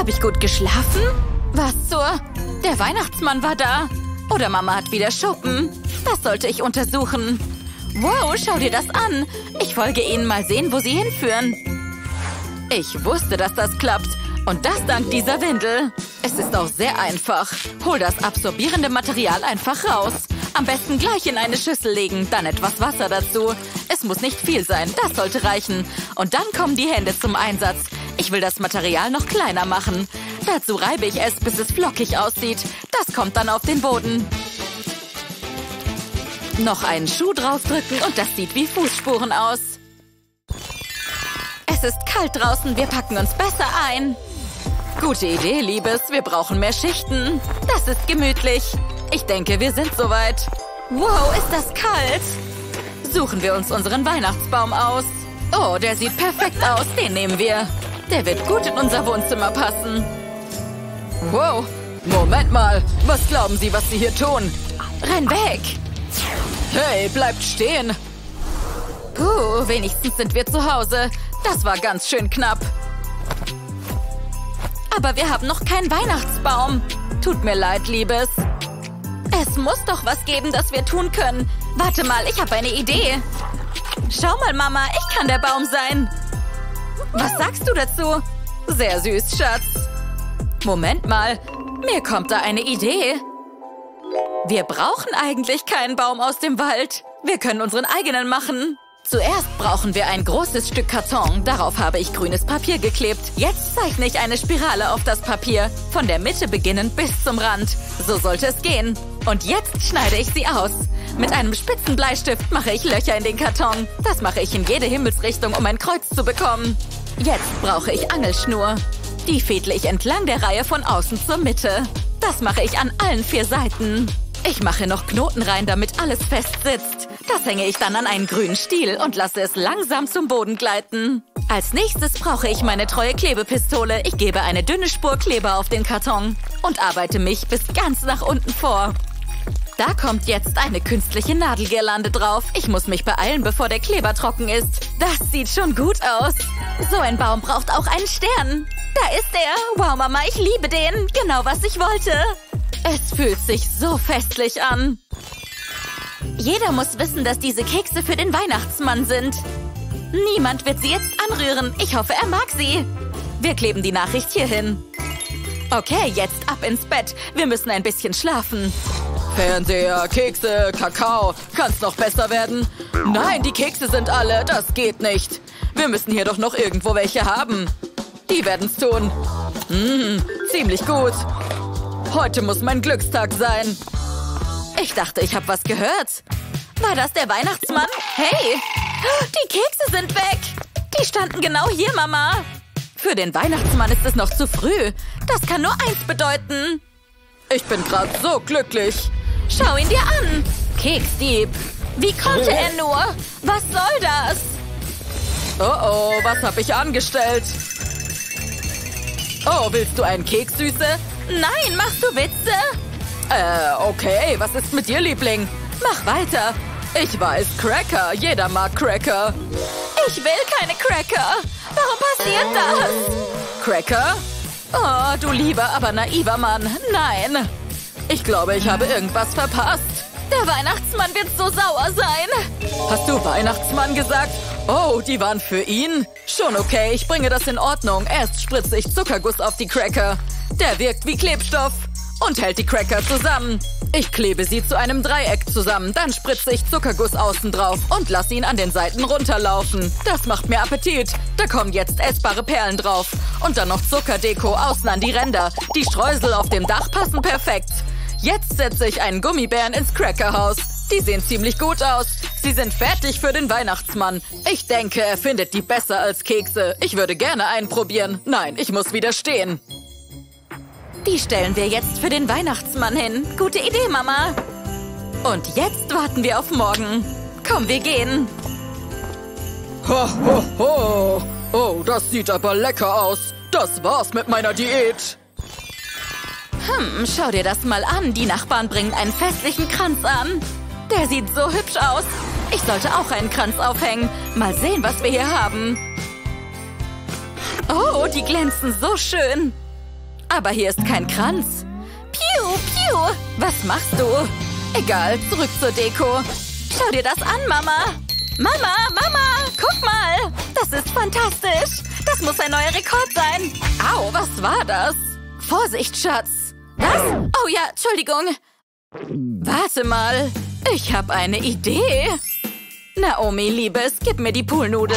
Habe ich gut geschlafen? Was zur? Der Weihnachtsmann war da. Oder Mama hat wieder Schuppen. Das sollte ich untersuchen. Wow, schau dir das an. Ich folge ihnen mal sehen, wo sie hinführen. Ich wusste, dass das klappt. Und das dank dieser Windel. Es ist auch sehr einfach. Hol das absorbierende Material einfach raus. Am besten gleich in eine Schüssel legen, dann etwas Wasser dazu. Es muss nicht viel sein, das sollte reichen. Und dann kommen die Hände zum Einsatz. Ich will das Material noch kleiner machen. Dazu reibe ich es, bis es flockig aussieht. Das kommt dann auf den Boden. Noch einen Schuh draufdrücken und das sieht wie Fußspuren aus. Es ist kalt draußen, wir packen uns besser ein. Gute Idee, Liebes. Wir brauchen mehr Schichten. Das ist gemütlich. Ich denke, wir sind soweit. Wow, ist das kalt. Suchen wir uns unseren Weihnachtsbaum aus. Oh, der sieht perfekt aus. Den nehmen wir. Der wird gut in unser Wohnzimmer passen. Wow, Moment mal. Was glauben Sie, was Sie hier tun? Renn weg. Hey, bleibt stehen. Puh, wenigstens sind wir zu Hause. Das war ganz schön knapp. Aber wir haben noch keinen Weihnachtsbaum. Tut mir leid, Liebes. Es muss doch was geben, das wir tun können. Warte mal, ich habe eine Idee. Schau mal, Mama, ich kann der Baum sein. Was sagst du dazu? Sehr süß, Schatz. Moment mal, mir kommt da eine Idee. Wir brauchen eigentlich keinen Baum aus dem Wald. Wir können unseren eigenen machen. Zuerst brauchen wir ein großes Stück Karton. Darauf habe ich grünes Papier geklebt. Jetzt zeichne ich eine Spirale auf das Papier. Von der Mitte beginnend bis zum Rand. So sollte es gehen. Und jetzt schneide ich sie aus. Mit einem spitzen Bleistift mache ich Löcher in den Karton. Das mache ich in jede Himmelsrichtung, um ein Kreuz zu bekommen. Jetzt brauche ich Angelschnur. Die fädle ich entlang der Reihe von außen zur Mitte. Das mache ich an allen vier Seiten. Ich mache noch Knoten rein, damit alles fest sitzt. Das hänge ich dann an einen grünen Stiel und lasse es langsam zum Boden gleiten. Als nächstes brauche ich meine treue Klebepistole. Ich gebe eine dünne Spur Kleber auf den Karton und arbeite mich bis ganz nach unten vor. Da kommt jetzt eine künstliche Nadelgirlande drauf. Ich muss mich beeilen, bevor der Kleber trocken ist. Das sieht schon gut aus. So ein Baum braucht auch einen Stern. Da ist er. Wow, Mama, ich liebe den. Genau, was ich wollte. Es fühlt sich so festlich an. Jeder muss wissen, dass diese Kekse für den Weihnachtsmann sind. Niemand wird sie jetzt anrühren. Ich hoffe, er mag sie. Wir kleben die Nachricht hier hin. Okay, jetzt ab ins Bett. Wir müssen ein bisschen schlafen. Fernseher, Kekse, Kakao. Kann's noch besser werden? Nein, die Kekse sind alle. Das geht nicht. Wir müssen hier doch noch irgendwo welche haben. Die werden's tun. Mmh, ziemlich gut. Heute muss mein Glückstag sein. Ich dachte, ich habe was gehört. War das der Weihnachtsmann? Hey, die Kekse sind weg. Die standen genau hier, Mama. Für den Weihnachtsmann ist es noch zu früh. Das kann nur eins bedeuten. Ich bin gerade so glücklich. Schau ihn dir an. Keksdieb. Wie konnte er nur? Was soll das? Oh oh, was habe ich angestellt? Oh, willst du einen Keks, Süße? Nein, machst du Witze? Äh, okay. Was ist mit dir, Liebling? Mach weiter. Ich weiß, Cracker. Jeder mag Cracker. Ich will keine Cracker. Warum passiert das? Cracker? Oh, du lieber, aber naiver Mann. Nein. Ich glaube, ich habe irgendwas verpasst. Der Weihnachtsmann wird so sauer sein. Hast du Weihnachtsmann gesagt? Oh, die waren für ihn? Schon okay, ich bringe das in Ordnung. Erst spritze ich Zuckerguss auf die Cracker. Der wirkt wie Klebstoff und hält die Cracker zusammen. Ich klebe sie zu einem Dreieck zusammen, dann spritze ich Zuckerguss außen drauf und lasse ihn an den Seiten runterlaufen. Das macht mir Appetit. Da kommen jetzt essbare Perlen drauf. Und dann noch Zuckerdeko außen an die Ränder. Die Streusel auf dem Dach passen perfekt. Jetzt setze ich einen Gummibären ins Crackerhaus. Die sehen ziemlich gut aus. Sie sind fertig für den Weihnachtsmann. Ich denke, er findet die besser als Kekse. Ich würde gerne einen probieren. Nein, ich muss widerstehen. Die stellen wir jetzt für den Weihnachtsmann hin. Gute Idee, Mama. Und jetzt warten wir auf morgen. Komm, wir gehen. Ho, ho, ho. Oh, das sieht aber lecker aus. Das war's mit meiner Diät. Hm, schau dir das mal an. Die Nachbarn bringen einen festlichen Kranz an. Der sieht so hübsch aus. Ich sollte auch einen Kranz aufhängen. Mal sehen, was wir hier haben. Oh, die glänzen so schön. Aber hier ist kein Kranz. Piu, piu. Was machst du? Egal, zurück zur Deko. Schau dir das an, Mama. Mama, Mama, guck mal. Das ist fantastisch. Das muss ein neuer Rekord sein. Au, was war das? Vorsicht, Schatz. Was? Oh ja, Entschuldigung. Warte mal. Ich habe eine Idee. Naomi, Liebes, gib mir die Poolnudel.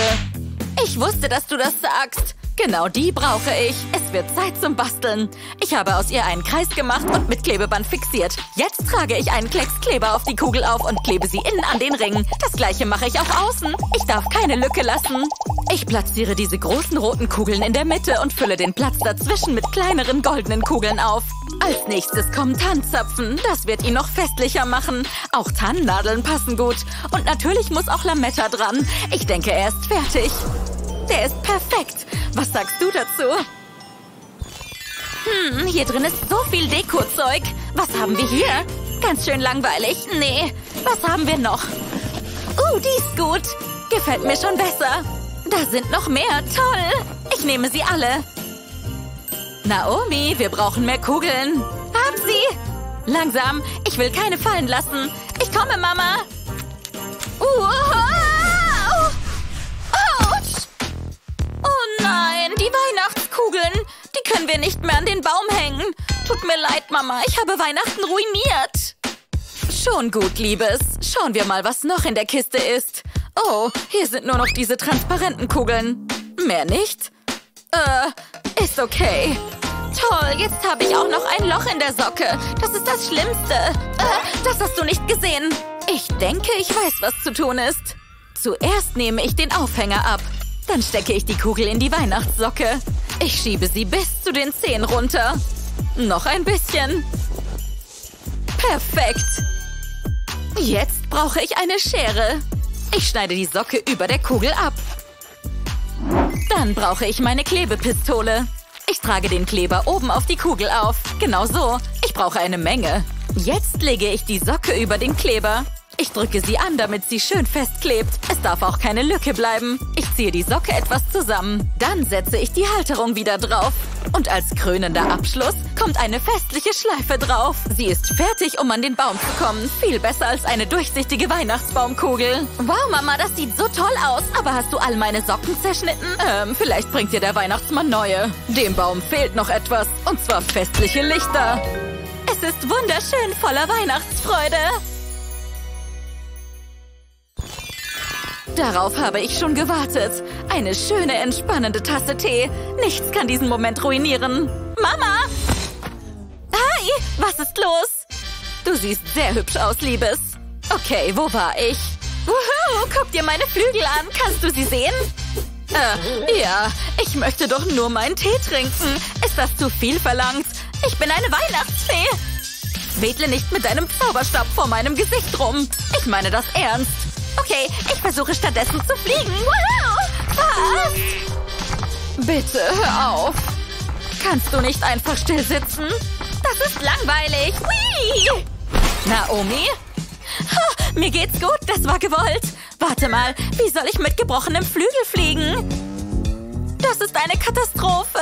Ich wusste, dass du das sagst. Genau die brauche ich. Es wird Zeit zum Basteln. Ich habe aus ihr einen Kreis gemacht und mit Klebeband fixiert. Jetzt trage ich einen Klecks Kleber auf die Kugel auf und klebe sie innen an den Ring. Das gleiche mache ich auch außen. Ich darf keine Lücke lassen. Ich platziere diese großen roten Kugeln in der Mitte und fülle den Platz dazwischen mit kleineren goldenen Kugeln auf. Als nächstes kommen Tannzapfen. Das wird ihn noch festlicher machen. Auch Tannennadeln passen gut. Und natürlich muss auch Lametta dran. Ich denke, er ist fertig. Der ist perfekt. Was sagst du dazu? Hm, hier drin ist so viel Dekozeug. Was haben wir hier? Ganz schön langweilig. Nee, was haben wir noch? Uh, die ist gut. Gefällt mir schon besser. Da sind noch mehr. Toll. Ich nehme sie alle. Naomi, wir brauchen mehr Kugeln. Hab sie. Langsam. Ich will keine fallen lassen. Ich komme, Mama. Uh, wir nicht mehr an den Baum hängen. Tut mir leid, Mama. Ich habe Weihnachten ruiniert. Schon gut, Liebes. Schauen wir mal, was noch in der Kiste ist. Oh, hier sind nur noch diese transparenten Kugeln. Mehr nicht? Äh, ist okay. Toll, jetzt habe ich auch noch ein Loch in der Socke. Das ist das Schlimmste. Äh, das hast du nicht gesehen. Ich denke, ich weiß, was zu tun ist. Zuerst nehme ich den Aufhänger ab. Dann stecke ich die Kugel in die Weihnachtssocke. Ich schiebe sie bis zu den Zehen runter. Noch ein bisschen. Perfekt. Jetzt brauche ich eine Schere. Ich schneide die Socke über der Kugel ab. Dann brauche ich meine Klebepistole. Ich trage den Kleber oben auf die Kugel auf. Genau so. Ich brauche eine Menge. Jetzt lege ich die Socke über den Kleber. Ich drücke sie an, damit sie schön festklebt. Es darf auch keine Lücke bleiben. Ich ziehe die Socke etwas zusammen. Dann setze ich die Halterung wieder drauf. Und als krönender Abschluss kommt eine festliche Schleife drauf. Sie ist fertig, um an den Baum zu kommen. Viel besser als eine durchsichtige Weihnachtsbaumkugel. Wow, Mama, das sieht so toll aus. Aber hast du all meine Socken zerschnitten? Ähm, vielleicht bringt dir der Weihnachtsmann neue. Dem Baum fehlt noch etwas. Und zwar festliche Lichter. Es ist wunderschön voller Weihnachtsfreude. Darauf habe ich schon gewartet. Eine schöne, entspannende Tasse Tee. Nichts kann diesen Moment ruinieren. Mama! Hi, was ist los? Du siehst sehr hübsch aus, Liebes. Okay, wo war ich? Wuhu, guck dir meine Flügel an. Kannst du sie sehen? Äh, ja, ich möchte doch nur meinen Tee trinken. Ist das zu viel verlangt? Ich bin eine Weihnachtsfee. Wedle nicht mit deinem Zauberstab vor meinem Gesicht rum. Ich meine das ernst. Okay, ich versuche stattdessen zu fliegen. Wow! Was? Bitte, hör auf. Kannst du nicht einfach still sitzen? Das ist langweilig. Whee! Naomi? Ha, mir geht's gut, das war gewollt. Warte mal, wie soll ich mit gebrochenem Flügel fliegen? Das ist eine Katastrophe.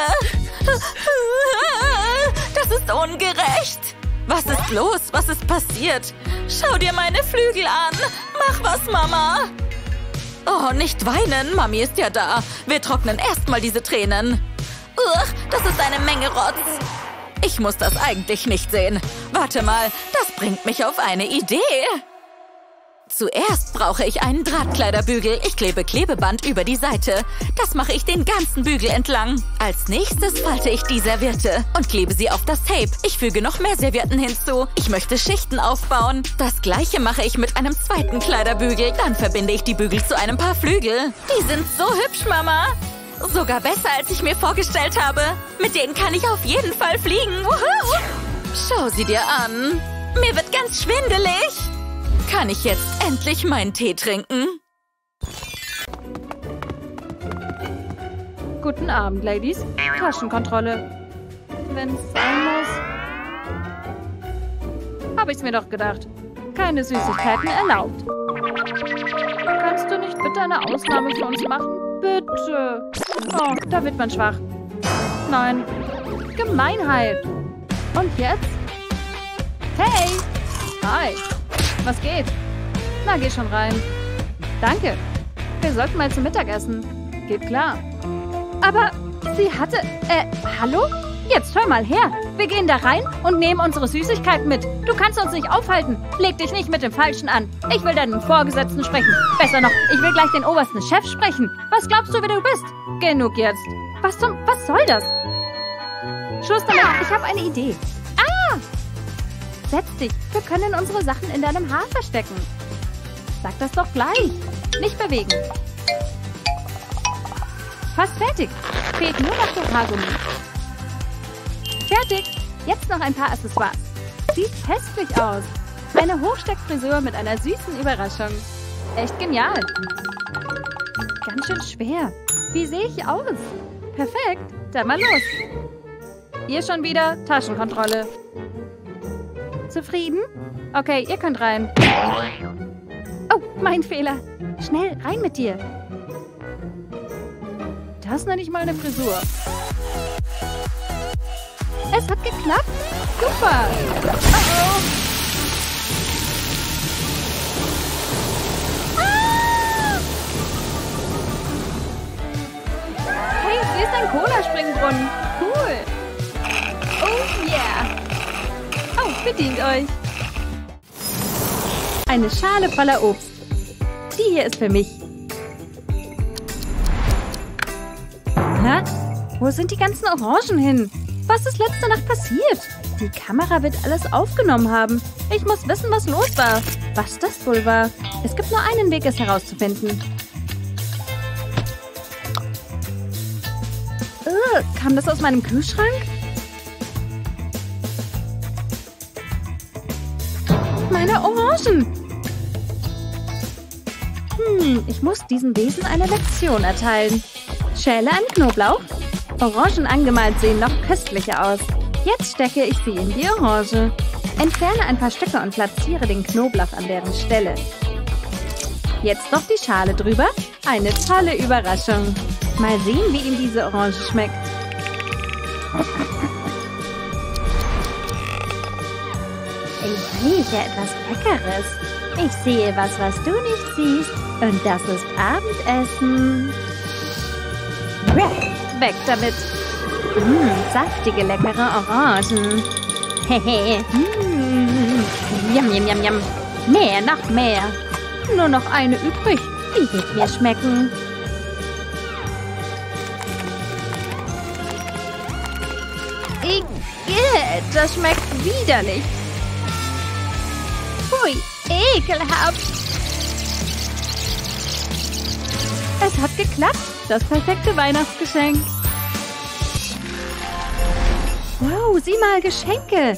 Das ist ungerecht. Was ist los? Was ist passiert? Schau dir meine Flügel an. Mach was, Mama. Oh, nicht weinen. Mami ist ja da. Wir trocknen erstmal diese Tränen. Uch, das ist eine Menge Rotz. Ich muss das eigentlich nicht sehen. Warte mal, das bringt mich auf eine Idee. Zuerst brauche ich einen Drahtkleiderbügel. Ich klebe Klebeband über die Seite. Das mache ich den ganzen Bügel entlang. Als nächstes falte ich die Serviette und klebe sie auf das Tape. Ich füge noch mehr Servietten hinzu. Ich möchte Schichten aufbauen. Das gleiche mache ich mit einem zweiten Kleiderbügel. Dann verbinde ich die Bügel zu einem paar Flügel. Die sind so hübsch, Mama. Sogar besser, als ich mir vorgestellt habe. Mit denen kann ich auf jeden Fall fliegen. Wuhu! Schau sie dir an. Mir wird ganz schwindelig. Kann ich jetzt endlich meinen Tee trinken? Guten Abend, Ladies. Taschenkontrolle. Wenn es sein muss. Habe ich's mir doch gedacht. Keine Süßigkeiten erlaubt. Kannst du nicht bitte eine Ausnahme für uns machen? Bitte. Oh, da wird man schwach. Nein. Gemeinheit. Und jetzt? Hey! Hi! Was geht? Na, geh schon rein. Danke. Wir sollten mal zum Mittagessen. Geht klar. Aber sie hatte... Äh, hallo? Jetzt hör mal her. Wir gehen da rein und nehmen unsere Süßigkeiten mit. Du kannst uns nicht aufhalten. Leg dich nicht mit dem Falschen an. Ich will deinen Vorgesetzten sprechen. Besser noch, ich will gleich den obersten Chef sprechen. Was glaubst du, wer du bist? Genug jetzt. Was zum... Was soll das? Schluss damit. Ich habe eine Idee. Ah! Setz dich. Wir können unsere Sachen in deinem Haar verstecken. Sag das doch gleich. Nicht bewegen. Fast fertig. Fehlt nur noch der Haargummi. Fertig. Jetzt noch ein paar Accessoires. Sieht festlich aus. Eine Hochsteckfrisur mit einer süßen Überraschung. Echt genial. Ganz schön schwer. Wie sehe ich aus? Perfekt. Dann mal los. Ihr schon wieder Taschenkontrolle. Zufrieden? Okay, ihr könnt rein. Oh, mein Fehler. Schnell, rein mit dir. Das nenne ich mal eine Frisur. Es hat geklappt. Super. Oh oh. Hey, sie ist ein Cola-Springbrunnen. Cool. Oh yeah. Oh, bedient euch. Eine Schale voller Obst. Die hier ist für mich. Hä? Wo sind die ganzen Orangen hin? Was ist letzte Nacht passiert? Die Kamera wird alles aufgenommen haben. Ich muss wissen, was los war. Was das wohl war. Es gibt nur einen Weg, es herauszufinden. Uh, kam das aus meinem Kühlschrank? Meine Orangen! Hm, ich muss diesen Wesen eine Lektion erteilen. Schäle an Knoblauch. Orangen angemalt sehen noch köstlicher aus. Jetzt stecke ich sie in die Orange. Entferne ein paar Stücke und platziere den Knoblauch an deren Stelle. Jetzt noch die Schale drüber. Eine tolle Überraschung. Mal sehen, wie ihm diese Orange schmeckt. Ich rieche etwas Leckeres. Ich sehe was, was du nicht siehst. Und das ist Abendessen. Weg damit. Mmh, saftige, leckere Orangen. Hehe. mmh. Yum, yum, yum. Mehr, noch mehr. Nur noch eine übrig. Die wird mir schmecken. Igitt, das schmeckt widerlich. Ekelhaft. Es hat geklappt. Das perfekte Weihnachtsgeschenk. Wow, sieh mal, Geschenke.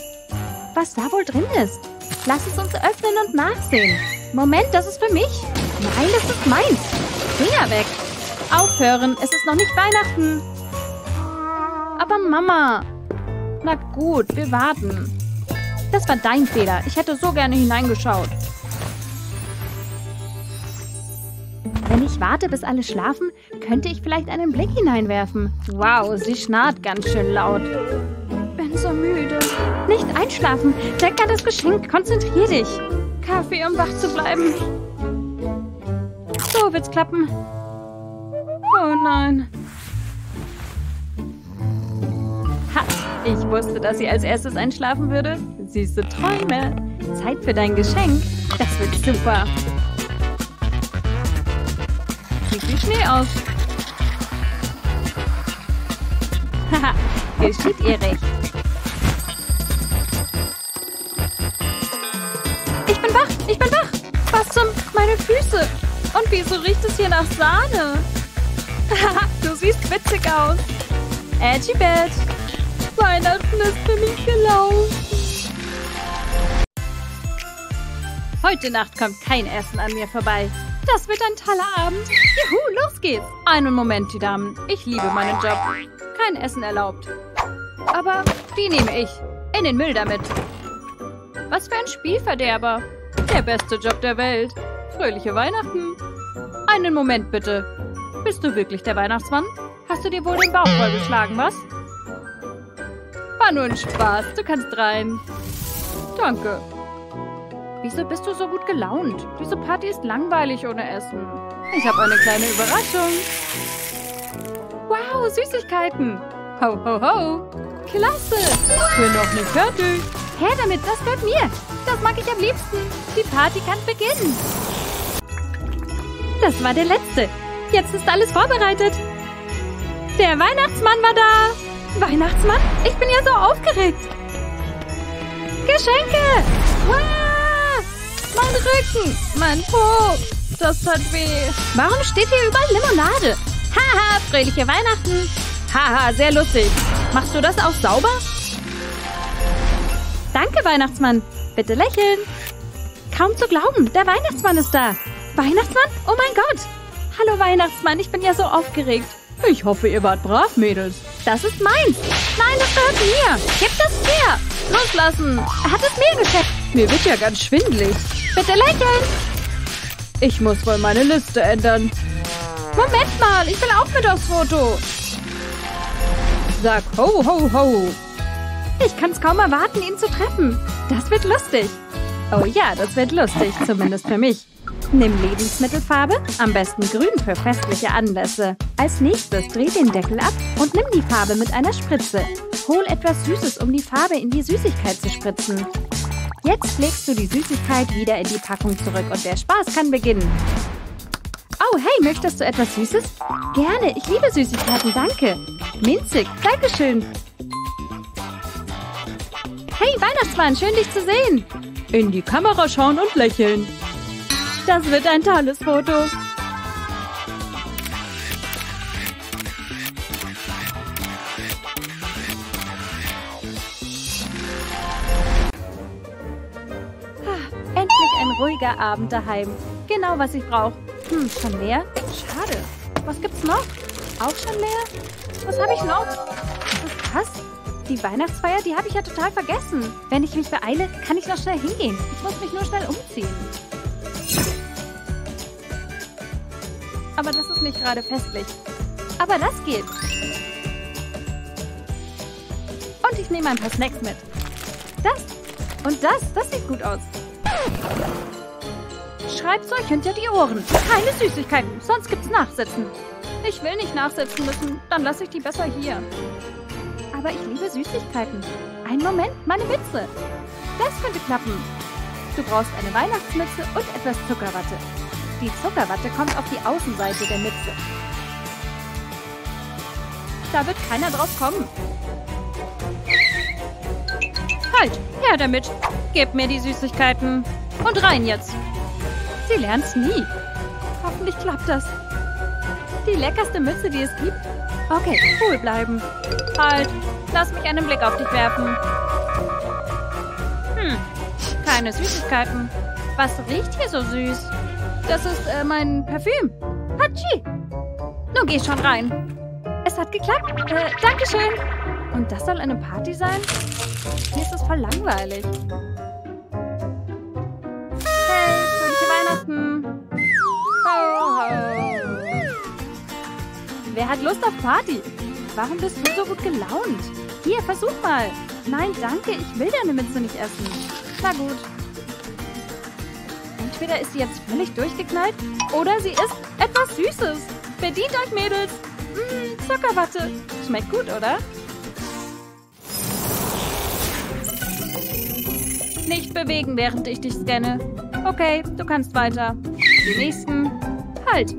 Was da wohl drin ist. Lass es uns öffnen und nachsehen. Moment, das ist für mich. Nein, das ist meins. Finger weg. Aufhören, es ist noch nicht Weihnachten. Aber Mama. Na gut, wir warten. Das war dein Fehler. Ich hätte so gerne hineingeschaut. Wenn ich warte, bis alle schlafen, könnte ich vielleicht einen Blick hineinwerfen. Wow, sie schnarrt ganz schön laut. Bin so müde. Nicht einschlafen. Denk an das Geschenk. Konzentrier dich. Kaffee, um wach zu bleiben. So wird's klappen. Oh nein. Ha, ich wusste, dass sie als erstes einschlafen würde. Süße Träume. Zeit für dein Geschenk. Das wird super. Sieht wie Schnee aus. Haha, geschieht ihr recht. Ich bin wach, ich bin wach. Was zum... meine Füße. Und wieso riecht es hier nach Sahne? Haha, du siehst witzig aus. Edgy Bed. Weihnachten ist für mich gelaufen. Heute Nacht kommt kein Essen an mir vorbei. Das wird ein toller Abend. Juhu, los geht's. Einen Moment, die Damen. Ich liebe meinen Job. Kein Essen erlaubt. Aber die nehme ich. In den Müll damit. Was für ein Spielverderber. Der beste Job der Welt. Fröhliche Weihnachten. Einen Moment bitte. Bist du wirklich der Weihnachtsmann? Hast du dir wohl den Bauch vollgeschlagen, was? War nur ein Spaß. Du kannst rein. Danke. Wieso bist du so gut gelaunt? Diese Party ist langweilig ohne Essen. Ich habe eine kleine Überraschung. Wow, Süßigkeiten. Ho, ho, ho. Klasse. Bin noch nicht fertig. Her damit, das gehört mir. Das mag ich am liebsten. Die Party kann beginnen. Das war der letzte. Jetzt ist alles vorbereitet. Der Weihnachtsmann war da. Weihnachtsmann? Ich bin ja so aufgeregt. Geschenke. Wow. Mein Rücken. Mein Po. Das tat weh. Warum steht hier überall Limonade? Haha, fröhliche Weihnachten. Haha, sehr lustig. Machst du das auch sauber? Danke, Weihnachtsmann. Bitte lächeln. Kaum zu glauben, der Weihnachtsmann ist da. Weihnachtsmann? Oh mein Gott. Hallo, Weihnachtsmann. Ich bin ja so aufgeregt. Ich hoffe, ihr wart brav, Mädels. Das ist meins. Nein, das gehört mir. Gib das her. Loslassen. Er hat es mir geschenkt. Mir wird ja ganz schwindelig. Bitte lächeln. Ich muss wohl meine Liste ändern. Moment mal, ich will auch mit aufs Foto. Sag ho, ho, ho. Ich kann es kaum erwarten, ihn zu treffen. Das wird lustig. Oh ja, das wird lustig, zumindest für mich. Nimm Lebensmittelfarbe, am besten grün für festliche Anlässe. Als nächstes dreh den Deckel ab und nimm die Farbe mit einer Spritze. Hol etwas Süßes, um die Farbe in die Süßigkeit zu spritzen. Jetzt legst du die Süßigkeit wieder in die Packung zurück und der Spaß kann beginnen. Oh, hey, möchtest du etwas Süßes? Gerne, ich liebe Süßigkeiten, danke. Minzig, dankeschön. Hey, Weihnachtsmann, schön dich zu sehen. In die Kamera schauen und lächeln. Das wird ein tolles Foto. Ruhiger Abend daheim. Genau, was ich brauche. Hm, schon leer? Schade. Was gibt's noch? Auch schon leer? Was habe ich noch? Was ist das? Die Weihnachtsfeier, die habe ich ja total vergessen. Wenn ich mich beeile, kann ich noch schnell hingehen. Ich muss mich nur schnell umziehen. Aber das ist nicht gerade festlich. Aber das geht. Und ich nehme ein paar Snacks mit. Das und das, das sieht gut aus. Schreibt's euch hinter die Ohren. Keine Süßigkeiten, sonst gibt's Nachsitzen. Ich will nicht nachsitzen müssen, dann lasse ich die besser hier. Aber ich liebe Süßigkeiten. Einen Moment, meine Mütze. Das könnte klappen. Du brauchst eine Weihnachtsmütze und etwas Zuckerwatte. Die Zuckerwatte kommt auf die Außenseite der Mütze. Da wird keiner drauf kommen. Halt, her damit. Gib mir die Süßigkeiten. Und rein jetzt. Sie lernt's nie. Hoffentlich klappt das. Die leckerste Mütze, die es gibt. Okay, cool bleiben. Halt, lass mich einen Blick auf dich werfen. Hm, keine Süßigkeiten. Was riecht hier so süß? Das ist äh, mein Parfüm. Hatschi! Nun geh schon rein. Es hat geklappt. Äh, Dankeschön. Und das soll eine Party sein? Mir ist es voll langweilig. Hey, fröhliche Weihnachten. Ho, ho. Wer hat Lust auf Party? Warum bist du so gut gelaunt? Hier, versuch mal. Nein, danke, ich will deine Mütze nicht essen. Na gut. Entweder ist sie jetzt völlig durchgeknallt oder sie ist etwas Süßes. Bedient euch, Mädels. Mmh, Zuckerwatte. Schmeckt gut, oder? Nicht bewegen, während ich dich scanne. Okay, du kannst weiter. Die nächsten. Halt!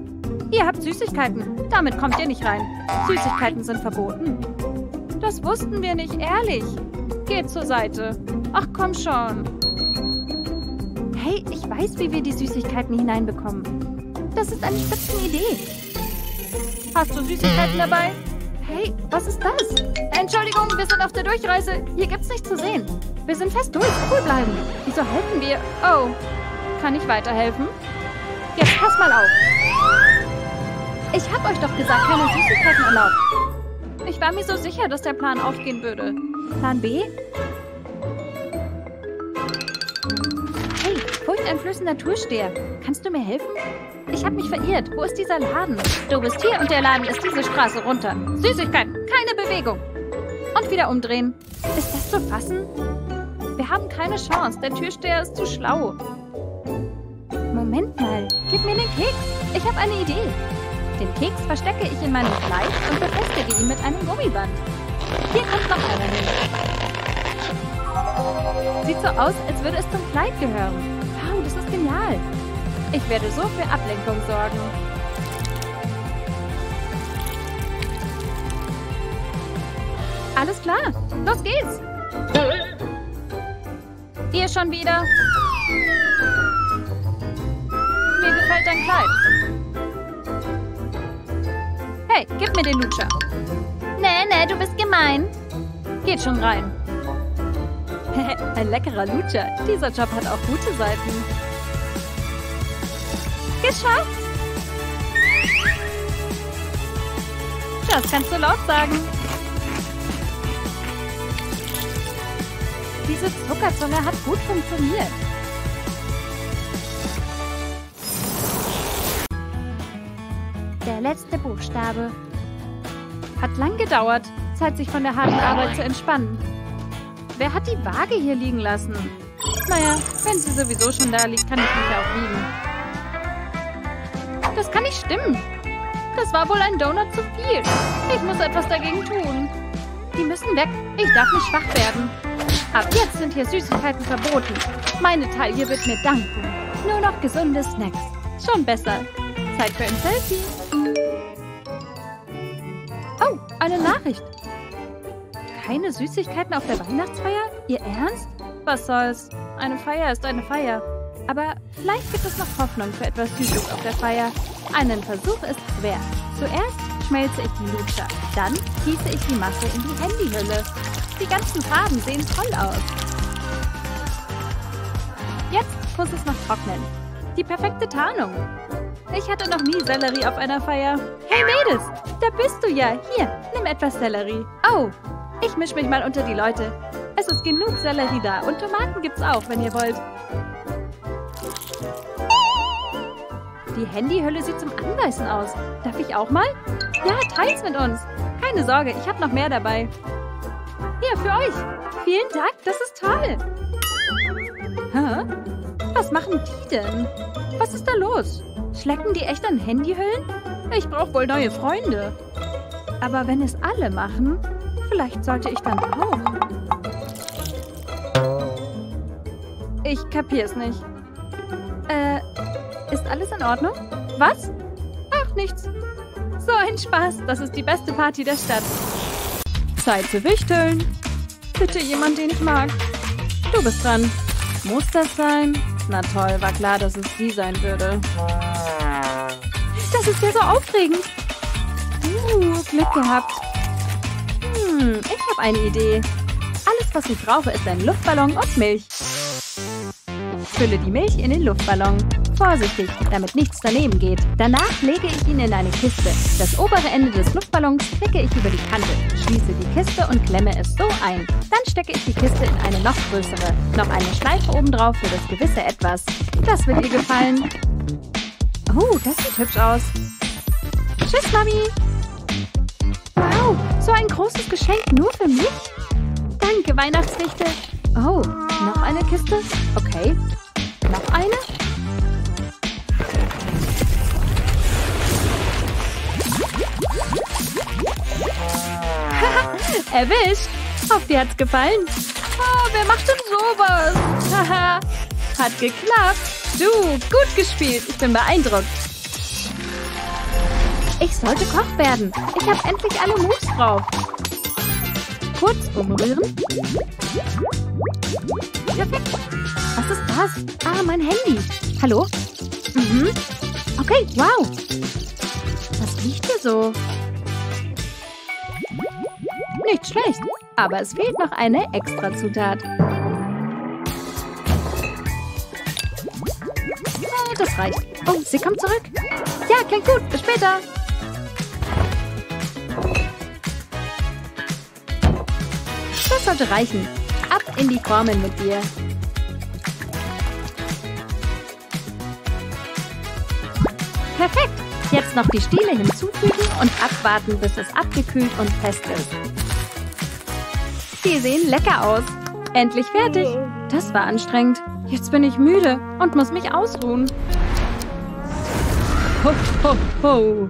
Ihr habt Süßigkeiten. Damit kommt ihr nicht rein. Süßigkeiten sind verboten. Das wussten wir nicht, ehrlich. Geht zur Seite. Ach, komm schon. Hey, ich weiß, wie wir die Süßigkeiten hineinbekommen. Das ist eine Spitzenidee. Hast du Süßigkeiten dabei? Hey, was ist das? Entschuldigung, wir sind auf der Durchreise. Hier gibt's nichts zu sehen. Wir sind fest durch. Cool bleiben. Wieso helfen wir? Oh, kann ich weiterhelfen? Jetzt pass mal auf. Ich hab euch doch gesagt, keine Süßigkeiten erlaubt. Ich war mir so sicher, dass der Plan aufgehen würde. Plan B? Hey, furchteinflößender Toursteher. Kannst du mir helfen? Ich habe mich verirrt. Wo ist dieser Laden? Du bist hier und der Laden ist diese Straße runter. Süßigkeiten, keine Bewegung. Und wieder umdrehen. Ist das zu fassen? Wir haben keine Chance. Der Türsteher ist zu schlau. Moment mal. Gib mir den Keks. Ich habe eine Idee. Den Keks verstecke ich in meinem Kleid und befestige ihn mit einem Gummiband. Hier kommt noch einer hin. Sieht so aus, als würde es zum Kleid gehören. Wow, das ist genial. Ich werde so für Ablenkung sorgen. Alles klar, los geht's. Ihr schon wieder? Mir gefällt dein Kleid. Hey, gib mir den Lutscher. Nee, nee, du bist gemein. Geht schon rein. Ein leckerer Lutscher. Dieser Job hat auch gute Seiten. Geschafft! Das kannst du laut sagen. Diese Zuckerzunge hat gut funktioniert. Der letzte Buchstabe. Hat lang gedauert. Zeit, sich von der harten Arbeit zu entspannen. Wer hat die Waage hier liegen lassen? Naja, wenn sie sowieso schon da liegt, kann ich mich auch wiegen. Das kann nicht stimmen. Das war wohl ein Donut zu viel. Ich muss etwas dagegen tun. Die müssen weg. Ich darf nicht schwach werden. Ab jetzt sind hier Süßigkeiten verboten. Meine Taille wird mir danken. Nur noch gesunde Snacks. Schon besser. Zeit für ein Selfie. Oh, eine Nachricht. Keine Süßigkeiten auf der Weihnachtsfeier? Ihr Ernst? Was soll's? Eine Feier ist eine Feier. Aber vielleicht gibt es noch Hoffnung für etwas Süßes auf der Feier. Einen Versuch ist wert. Zuerst schmelze ich die Lutscher. Dann gieße ich die Masse in die Handyhülle. Die ganzen Farben sehen toll aus. Jetzt muss es noch trocknen. Die perfekte Tarnung. Ich hatte noch nie Sellerie auf einer Feier. Hey Mädels, da bist du ja. Hier, nimm etwas Sellerie. Oh, ich mische mich mal unter die Leute. Es ist genug Sellerie da und Tomaten gibt's auch, wenn ihr wollt. Die Handyhülle sieht zum Anbeißen aus. Darf ich auch mal? Ja, teils mit uns. Keine Sorge, ich habe noch mehr dabei. Hier, für euch. Vielen Dank, das ist toll. Hä? Was machen die denn? Was ist da los? Schlecken die echt an Handyhüllen? Ich brauche wohl neue Freunde. Aber wenn es alle machen, vielleicht sollte ich dann auch. Ich kapier's nicht. Ist alles in Ordnung? Was? Ach, nichts. So ein Spaß. Das ist die beste Party der Stadt. Zeit zu wichteln. Bitte jemand, den ich mag. Du bist dran. Muss das sein? Na toll, war klar, dass es sie sein würde. Das ist ja so aufregend. Uh, Glück gehabt. Hm, ich habe eine Idee. Alles, was ich brauche, ist ein Luftballon und Milch. Fülle die Milch in den Luftballon. Vorsichtig, damit nichts daneben geht. Danach lege ich ihn in eine Kiste. Das obere Ende des Luftballons klicke ich über die Kante, schließe die Kiste und klemme es so ein. Dann stecke ich die Kiste in eine noch größere. Noch eine Schleife obendrauf für das gewisse Etwas. Das wird ihr gefallen. Oh, das sieht hübsch aus. Tschüss, Mami. Wow, so ein großes Geschenk nur für mich? Danke, Weihnachtswichte. Oh, noch eine Kiste? Okay. Erwischt. Auf dir hat's gefallen. Oh, wer macht denn sowas? Haha. Hat geklappt. Du, gut gespielt. Ich bin beeindruckt. Ich sollte Koch werden. Ich habe endlich alle Moves drauf. Kurz umrühren. Perfekt. Was ist das? Ah, mein Handy. Hallo? Mhm. Okay, wow. Was riecht hier so? Nicht schlecht. Aber es fehlt noch eine extra Zutat. Oh, das reicht. Oh, sie kommt zurück. Ja, klingt gut. Bis später. Das sollte reichen. Ab in die Formen mit dir. Perfekt. Jetzt noch die Stiele hinzufügen und abwarten, bis es abgekühlt und fest ist. Die sehen lecker aus. Endlich fertig. Das war anstrengend. Jetzt bin ich müde und muss mich ausruhen. Ho, ho, ho.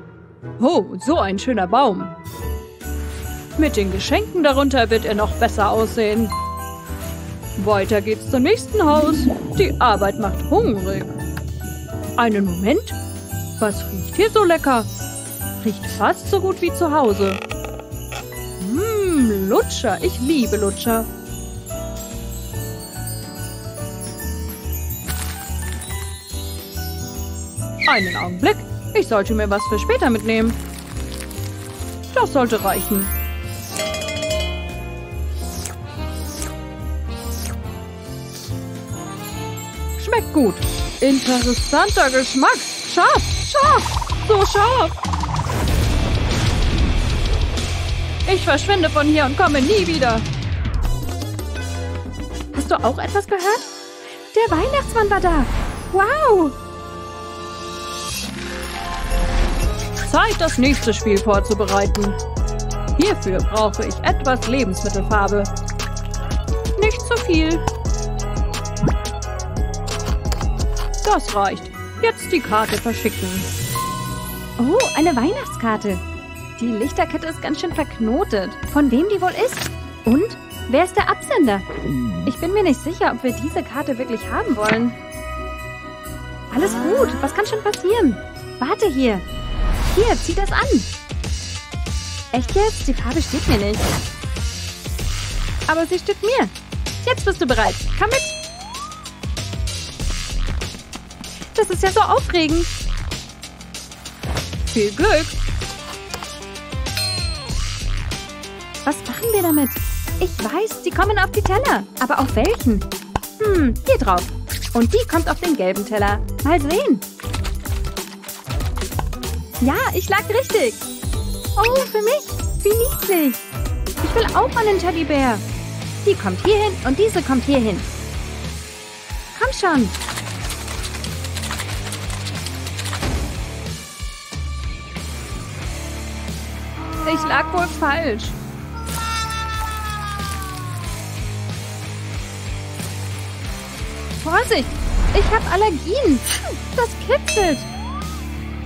Oh, so ein schöner Baum. Mit den Geschenken darunter wird er noch besser aussehen. Weiter geht's zum nächsten Haus. Die Arbeit macht hungrig. Einen Moment. Was riecht hier so lecker? Riecht fast so gut wie zu Hause. Lutscher. Ich liebe Lutscher. Einen Augenblick. Ich sollte mir was für später mitnehmen. Das sollte reichen. Schmeckt gut. Interessanter Geschmack. Scharf, scharf, so scharf. Ich verschwinde von hier und komme nie wieder. Hast du auch etwas gehört? Der Weihnachtsmann war da. Wow. Zeit, das nächste Spiel vorzubereiten. Hierfür brauche ich etwas Lebensmittelfarbe. Nicht zu viel. Das reicht. Jetzt die Karte verschicken. Oh, eine Weihnachtskarte. Die Lichterkette ist ganz schön verknotet. Von wem die wohl ist? Und wer ist der Absender? Ich bin mir nicht sicher, ob wir diese Karte wirklich haben wollen. Alles gut. Was kann schon passieren? Warte hier. Hier, zieh das an. Echt jetzt? Die Farbe steht mir nicht. Aber sie steht mir. Jetzt bist du bereit. Komm mit. Das ist ja so aufregend. Viel Glück. Machen wir damit? Ich weiß, die kommen auf die Teller. Aber auf welchen? Hm, hier drauf. Und die kommt auf den gelben Teller. Mal sehen. Ja, ich lag richtig. Oh, für mich. Wie niedlich. Ich will auch einen Teddybär. Die kommt hier hin und diese kommt hier hin. Komm schon. Ich lag wohl falsch. Vorsicht! Ich habe Allergien. Das kitzelt.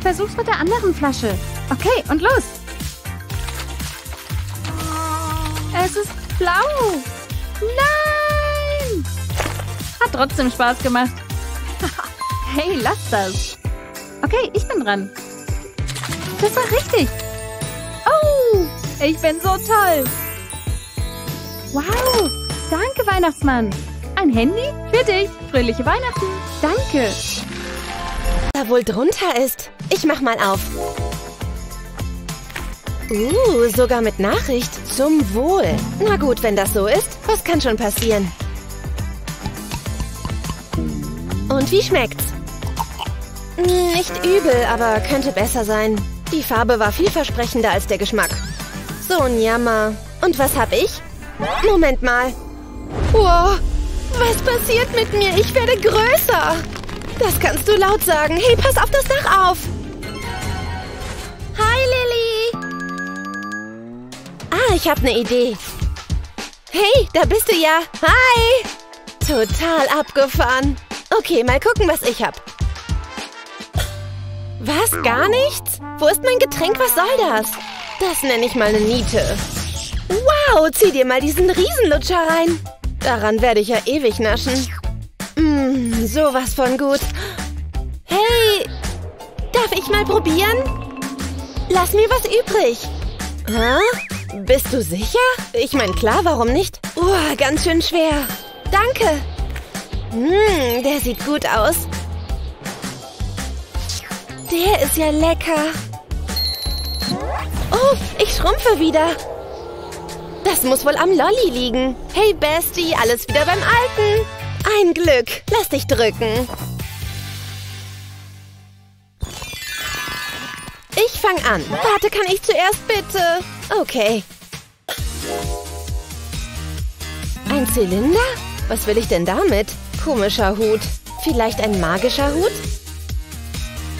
Versuch's mit der anderen Flasche. Okay, und los. Es ist blau. Nein! Hat trotzdem Spaß gemacht. hey, lass das. Okay, ich bin dran. Das war richtig. Oh, ich bin so toll. Wow, danke Weihnachtsmann. Ein Handy für dich. Fröhliche Weihnachten. Danke. Da wohl drunter ist. Ich mach mal auf. Uh, sogar mit Nachricht. Zum Wohl. Na gut, wenn das so ist. Was kann schon passieren? Und wie schmeckt's? Hm, Nicht übel, aber könnte besser sein. Die Farbe war vielversprechender als der Geschmack. So ein Jammer. Und was hab ich? Moment mal. Wow, was passiert mit mir? Ich werde größer. Das kannst du laut sagen. Hey, pass auf das Dach auf. Hi, Lilly. Ah, ich habe eine Idee. Hey, da bist du ja. Hi. Total abgefahren. Okay, mal gucken, was ich hab. Was? Gar nichts? Wo ist mein Getränk? Was soll das? Das nenne ich mal eine Niete. Wow, zieh dir mal diesen Riesenlutscher rein. Daran werde ich ja ewig naschen. Mmm, sowas von gut. Hey, darf ich mal probieren? Lass mir was übrig. Hä? Bist du sicher? Ich meine, klar, warum nicht? Oh, ganz schön schwer. Danke. Hm, der sieht gut aus. Der ist ja lecker. Oh, ich schrumpfe wieder. Das muss wohl am Lolli liegen. Hey, Bestie, alles wieder beim Alten. Ein Glück. Lass dich drücken. Ich fang an. Warte, kann ich zuerst bitte? Okay. Ein Zylinder? Was will ich denn damit? Komischer Hut. Vielleicht ein magischer Hut?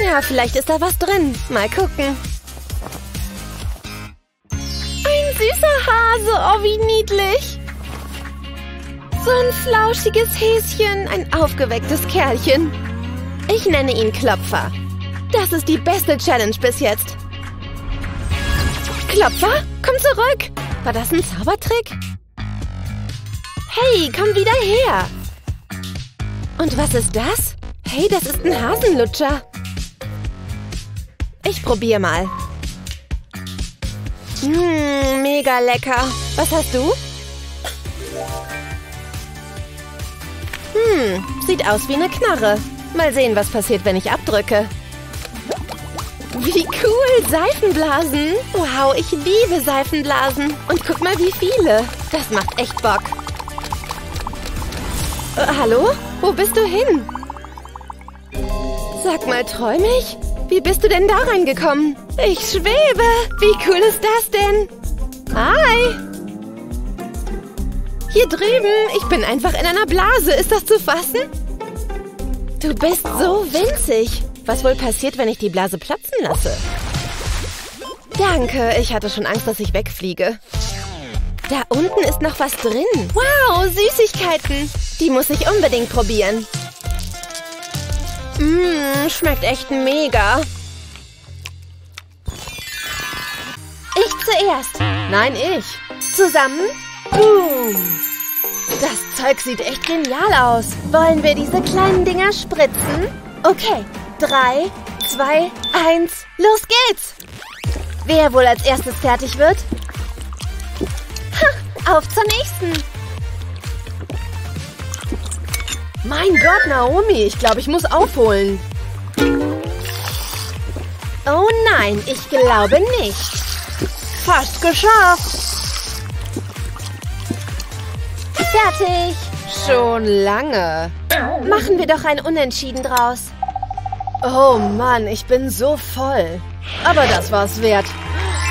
Ja, vielleicht ist da was drin. Mal gucken. Süßer Hase. Oh, wie niedlich. So ein flauschiges Häschen, ein aufgewecktes Kerlchen. Ich nenne ihn Klopfer. Das ist die beste Challenge bis jetzt. Klopfer, komm zurück. War das ein Zaubertrick? Hey, komm wieder her. Und was ist das? Hey, das ist ein Hasenlutscher. Ich probiere mal. Mmh, mega lecker. Was hast du? Hm, sieht aus wie eine Knarre. Mal sehen, was passiert, wenn ich abdrücke. Wie cool, Seifenblasen. Wow, ich liebe Seifenblasen. Und guck mal, wie viele. Das macht echt Bock. Äh, hallo? Wo bist du hin? Sag mal, träum ich? Wie bist du denn da reingekommen? Ich schwebe. Wie cool ist das denn? Hi. Hier drüben. Ich bin einfach in einer Blase. Ist das zu fassen? Du bist so winzig. Was wohl passiert, wenn ich die Blase platzen lasse? Danke, ich hatte schon Angst, dass ich wegfliege. Da unten ist noch was drin. Wow, Süßigkeiten. Die muss ich unbedingt probieren. Mmm, schmeckt echt mega. Ich zuerst. Nein, ich. Zusammen. Boom. Das Zeug sieht echt genial aus. Wollen wir diese kleinen Dinger spritzen? Okay, drei, zwei, eins, los geht's! Wer wohl als erstes fertig wird? Ha, auf zur nächsten! Mein Gott, Naomi, ich glaube, ich muss aufholen. Oh nein, ich glaube nicht. Fast geschafft. Fertig. Schon lange. Machen wir doch ein Unentschieden draus. Oh Mann, ich bin so voll. Aber das war's wert.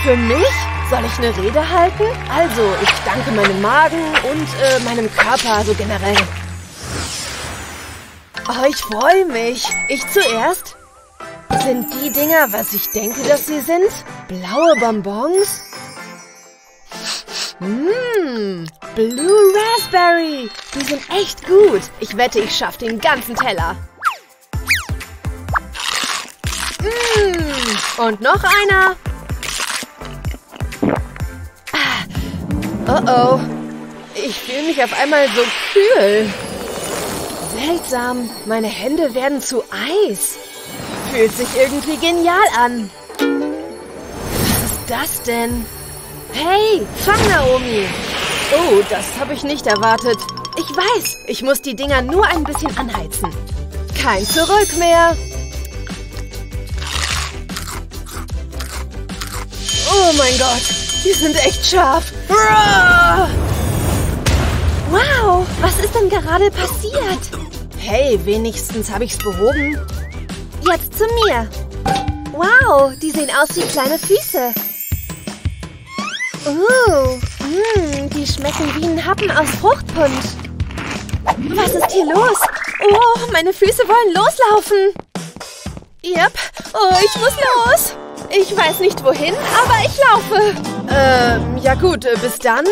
Für mich? Soll ich eine Rede halten? Also, ich danke meinem Magen und äh, meinem Körper so generell. Oh, ich freue mich. Ich zuerst. Sind die Dinger, was ich denke, dass sie sind? Blaue Bonbons? Mmm, Blue Raspberry. Die sind echt gut. Ich wette, ich schaffe den ganzen Teller. Mmh, und noch einer. Ah, oh oh. Ich fühle mich auf einmal so kühl. Seltsam. Meine Hände werden zu Eis. Fühlt sich irgendwie genial an. Was ist das denn? Hey, fang Naomi! Oh, das habe ich nicht erwartet. Ich weiß, ich muss die Dinger nur ein bisschen anheizen. Kein Zurück mehr. Oh mein Gott, die sind echt scharf. Wow, was ist denn gerade passiert? Hey, wenigstens habe ich's behoben. Jetzt zu mir. Wow, die sehen aus wie kleine Füße. Uh, mh, die schmecken wie ein Happen aus Fruchtpunsch. Was ist hier los? Oh, meine Füße wollen loslaufen. Yep. Oh, ich muss los. Ich weiß nicht wohin, aber ich laufe. Ähm, ja gut, äh, bis dann.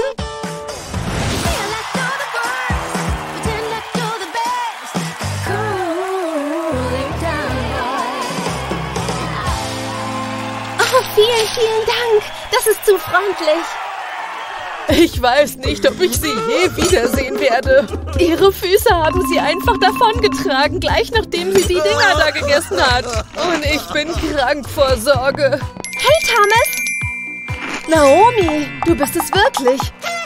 Vielen, vielen Dank. Das ist zu freundlich. Ich weiß nicht, ob ich sie je wiedersehen werde. Ihre Füße haben sie einfach davongetragen, gleich nachdem sie die Dinger da gegessen hat. Und ich bin krank vor Sorge. Hey, Thomas. Naomi, du bist es wirklich.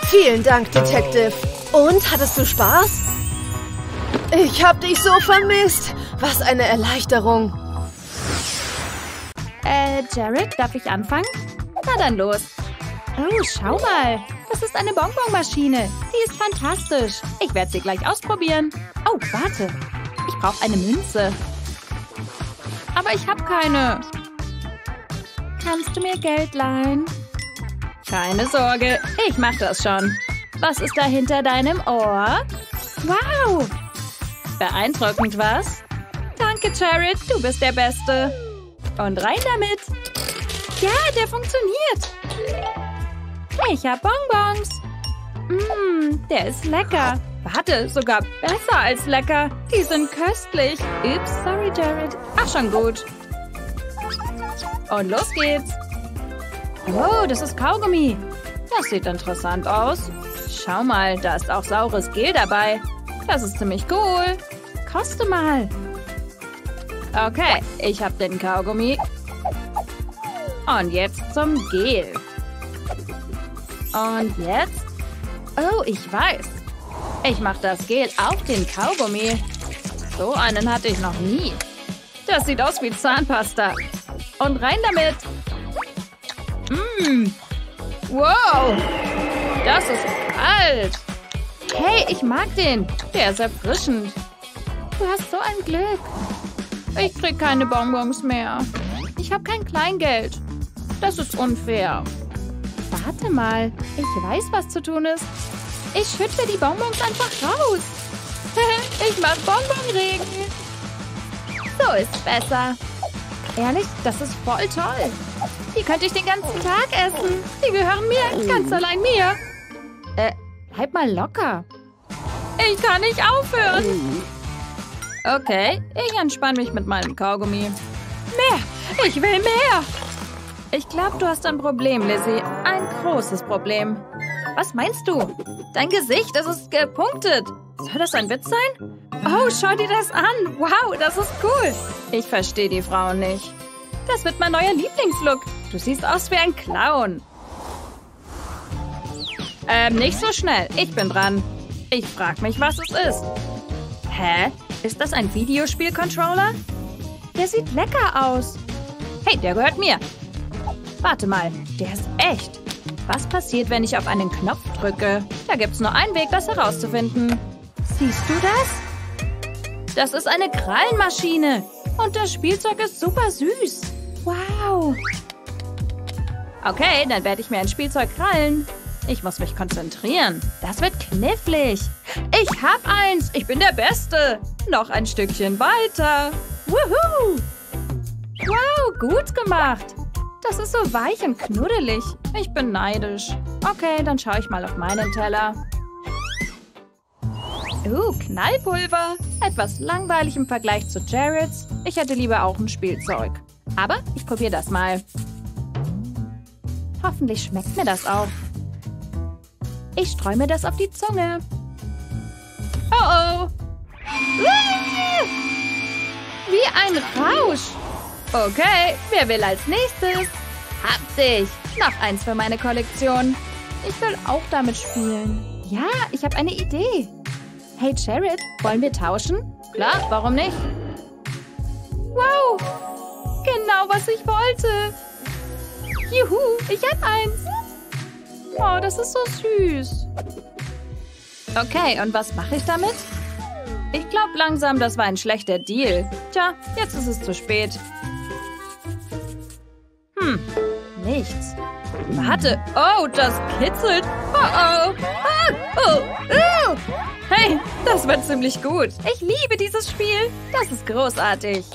Vielen Dank, Detective. Und, hattest du Spaß? Ich hab dich so vermisst. Was eine Erleichterung. Äh, Jared, darf ich anfangen? Na dann los. Oh, schau mal. Das ist eine Bonbonmaschine. Die ist fantastisch. Ich werde sie gleich ausprobieren. Oh, warte. Ich brauche eine Münze. Aber ich habe keine. Kannst du mir Geld leihen? Keine Sorge, ich mache das schon. Was ist da hinter deinem Ohr? Wow! Beeindruckend, was? Danke, Jared, du bist der Beste. Und rein damit. Ja, der funktioniert. Ich hab Bonbons. Mmm, der ist lecker. Warte, sogar besser als lecker. Die sind köstlich. Ups, sorry, Jared. Ach, schon gut. Und los geht's. Oh, das ist Kaugummi. Das sieht interessant aus. Schau mal, da ist auch saures Gel dabei. Das ist ziemlich cool. Koste mal. Okay, ich habe den Kaugummi. Und jetzt zum Gel. Und jetzt? Oh, ich weiß. Ich mache das Gel auf den Kaugummi. So einen hatte ich noch nie. Das sieht aus wie Zahnpasta. Und rein damit. Mmm. Wow. Das ist kalt. Hey, ich mag den. Der ist erfrischend. Du hast so ein Glück. Ich krieg keine Bonbons mehr. Ich habe kein Kleingeld. Das ist unfair. Warte mal. Ich weiß, was zu tun ist. Ich schütte die Bonbons einfach raus. ich mach Bonbonregen. So ist besser. Ehrlich, das ist voll toll. Die könnte ich den ganzen Tag essen. Die gehören mir, ganz allein mir. Äh, bleib mal locker. Ich kann nicht aufhören. Okay, ich entspanne mich mit meinem Kaugummi. Mehr! Ich will mehr! Ich glaube, du hast ein Problem, Lizzie. Ein großes Problem. Was meinst du? Dein Gesicht, das ist gepunktet. Soll das ein Witz sein? Oh, schau dir das an. Wow, das ist cool. Ich verstehe die Frauen nicht. Das wird mein neuer Lieblingslook. Du siehst aus wie ein Clown. Ähm, nicht so schnell. Ich bin dran. Ich frag mich, was es ist. Hä? Ist das ein Videospiel-Controller? Der sieht lecker aus. Hey, der gehört mir. Warte mal, der ist echt. Was passiert, wenn ich auf einen Knopf drücke? Da gibt's nur einen Weg, das herauszufinden. Siehst du das? Das ist eine Krallenmaschine. Und das Spielzeug ist super süß. Wow. Okay, dann werde ich mir ein Spielzeug krallen. Ich muss mich konzentrieren. Das wird knifflig. Ich hab eins. Ich bin der Beste. Noch ein Stückchen weiter. Wuhu. Wow, gut gemacht. Das ist so weich und knuddelig. Ich bin neidisch. Okay, dann schaue ich mal auf meinen Teller. Uh, Knallpulver. Etwas langweilig im Vergleich zu Jareds. Ich hätte lieber auch ein Spielzeug. Aber ich probiere das mal. Hoffentlich schmeckt mir das auch. Ich streue mir das auf die Zunge. Oh oh. Wie ein Rausch. Okay, wer will als nächstes? Hab dich. Noch eins für meine Kollektion. Ich will auch damit spielen. Ja, ich habe eine Idee. Hey Jared, wollen wir tauschen? Klar, warum nicht? Wow, genau was ich wollte. Juhu, ich hab eins. Oh, das ist so süß. Okay, und was mache ich damit? Ich glaube langsam, das war ein schlechter Deal. Tja, jetzt ist es zu spät. Hm, nichts. Warte. Oh, das kitzelt. Oh, oh. Ah, oh, oh. Hey, das wird ziemlich gut. Ich liebe dieses Spiel. Das ist großartig.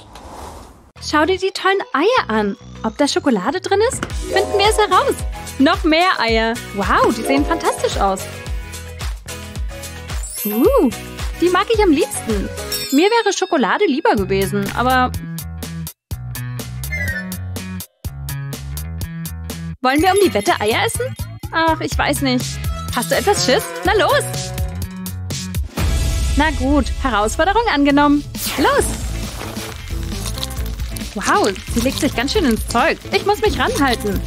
Schau dir die tollen Eier an. Ob da Schokolade drin ist? Finden wir es heraus. Noch mehr Eier. Wow, die sehen fantastisch aus. Uh, die mag ich am liebsten. Mir wäre Schokolade lieber gewesen, aber... Wollen wir um die Wette Eier essen? Ach, ich weiß nicht. Hast du etwas Schiss? Na los! Na gut, Herausforderung angenommen. Los! Wow, sie legt sich ganz schön ins Zeug. Ich muss mich ranhalten.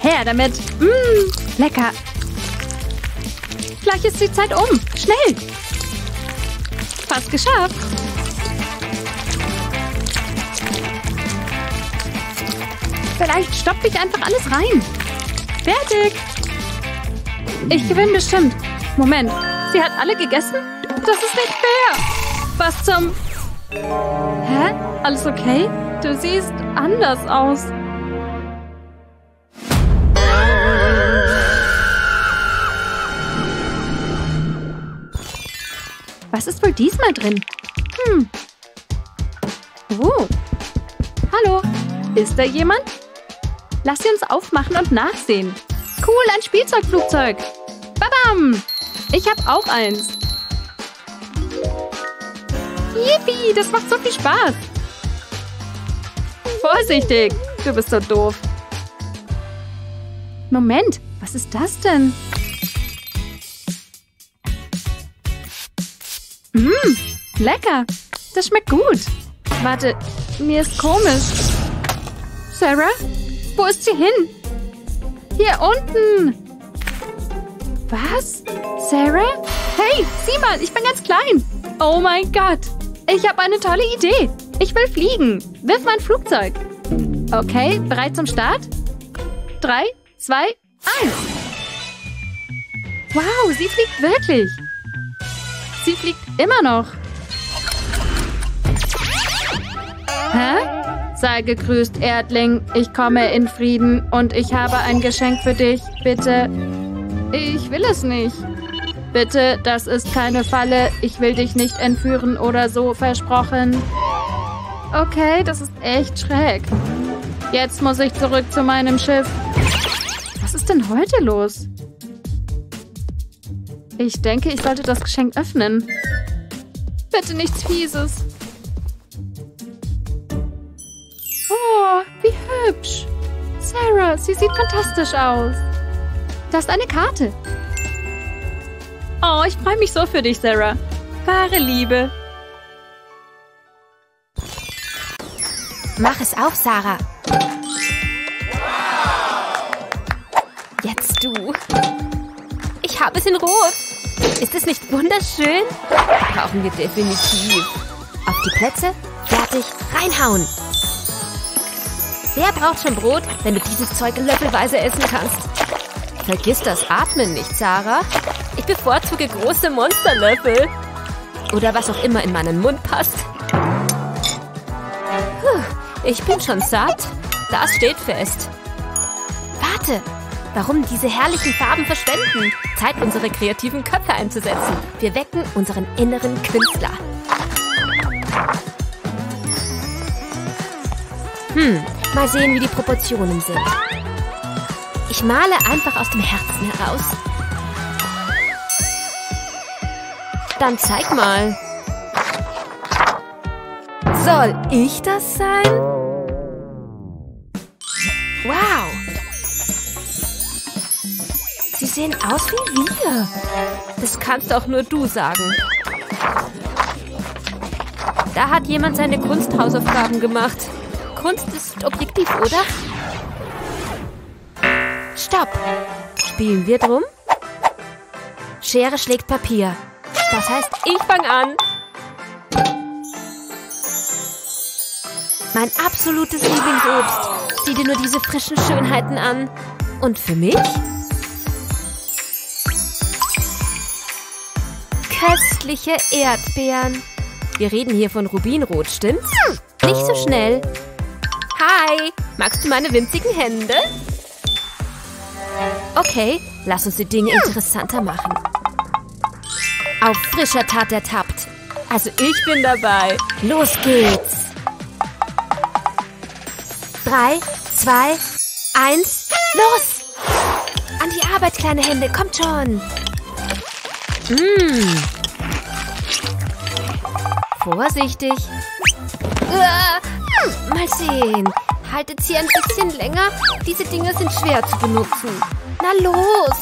Her damit. Mmm, lecker. Gleich ist die Zeit um. Schnell. Fast geschafft. Vielleicht stopfe ich einfach alles rein. Fertig. Ich gewinne bestimmt. Moment, sie hat alle gegessen? Das ist nicht fair. Was zum... Hä? Alles okay? Du siehst anders aus. Was ist wohl diesmal drin? Hm. Oh. Hallo. Ist da jemand? Lass sie uns aufmachen und nachsehen. Cool, ein Spielzeugflugzeug. Babam! Ich habe auch eins. Yippie, das macht so viel Spaß. Vorsichtig, du bist so doof. Moment, was ist das denn? Mmm, lecker. Das schmeckt gut. Warte, mir ist komisch. Sarah? Wo ist sie hin? Hier unten. Was? Sarah? Hey, sieh mal, ich bin ganz klein. Oh mein Gott. Ich habe eine tolle Idee. Ich will fliegen. Wirf mein Flugzeug. Okay, bereit zum Start? Drei, zwei, eins. Wow, sie fliegt wirklich. Sie fliegt immer noch. Hä? Sei gegrüßt, Erdling. Ich komme in Frieden und ich habe ein Geschenk für dich. Bitte. Ich will es nicht. Bitte, das ist keine Falle. Ich will dich nicht entführen oder so, versprochen. Okay, das ist echt schräg. Jetzt muss ich zurück zu meinem Schiff. Was ist denn heute los? Ich denke, ich sollte das Geschenk öffnen. Bitte nichts Fieses. Oh, wie hübsch. Sarah, sie sieht fantastisch aus. Das ist eine Karte. Oh, ich freue mich so für dich, Sarah. Wahre Liebe. Mach es auch, Sarah. Jetzt du. Ich habe es in Rot. Ist es nicht wunderschön? Brauchen wir definitiv. Auf die Plätze, fertig, reinhauen. Wer braucht schon Brot, wenn du dieses Zeug löffelweise essen kannst? Vergiss das Atmen nicht, Sarah. Ich bevorzuge große Monsterlöffel. Oder was auch immer in meinen Mund passt. Puh, ich bin schon satt. Das steht fest. Warte, warum diese herrlichen Farben verschwenden? Zeit, unsere kreativen Köpfe einzusetzen. Wir wecken unseren inneren Künstler. Hm, mal sehen, wie die Proportionen sind. Ich male einfach aus dem Herzen heraus. Dann zeig mal. Soll ich das sein? Wow. Sehen aus wie wir. Das kannst auch nur du sagen. Da hat jemand seine Kunsthausaufgaben gemacht. Kunst ist objektiv, oder? Stopp! Spielen wir drum? Schere schlägt Papier. Das heißt, ich fange an. Mein absolutes Lieblingsobst. Sieh dir nur diese frischen Schönheiten an. Und für mich? Köstliche Erdbeeren. Wir reden hier von Rubinrot, stimmt's? Nicht so schnell. Hi, magst du meine winzigen Hände? Okay, lass uns die Dinge interessanter machen. Auf frischer Tat ertappt. Also ich bin dabei. Los geht's. Drei, zwei, eins, los! An die Arbeit, kleine Hände, kommt schon. Mmh. Vorsichtig. Uah. Mal sehen. Haltet sie ein bisschen länger. Diese Dinge sind schwer zu benutzen. Na los!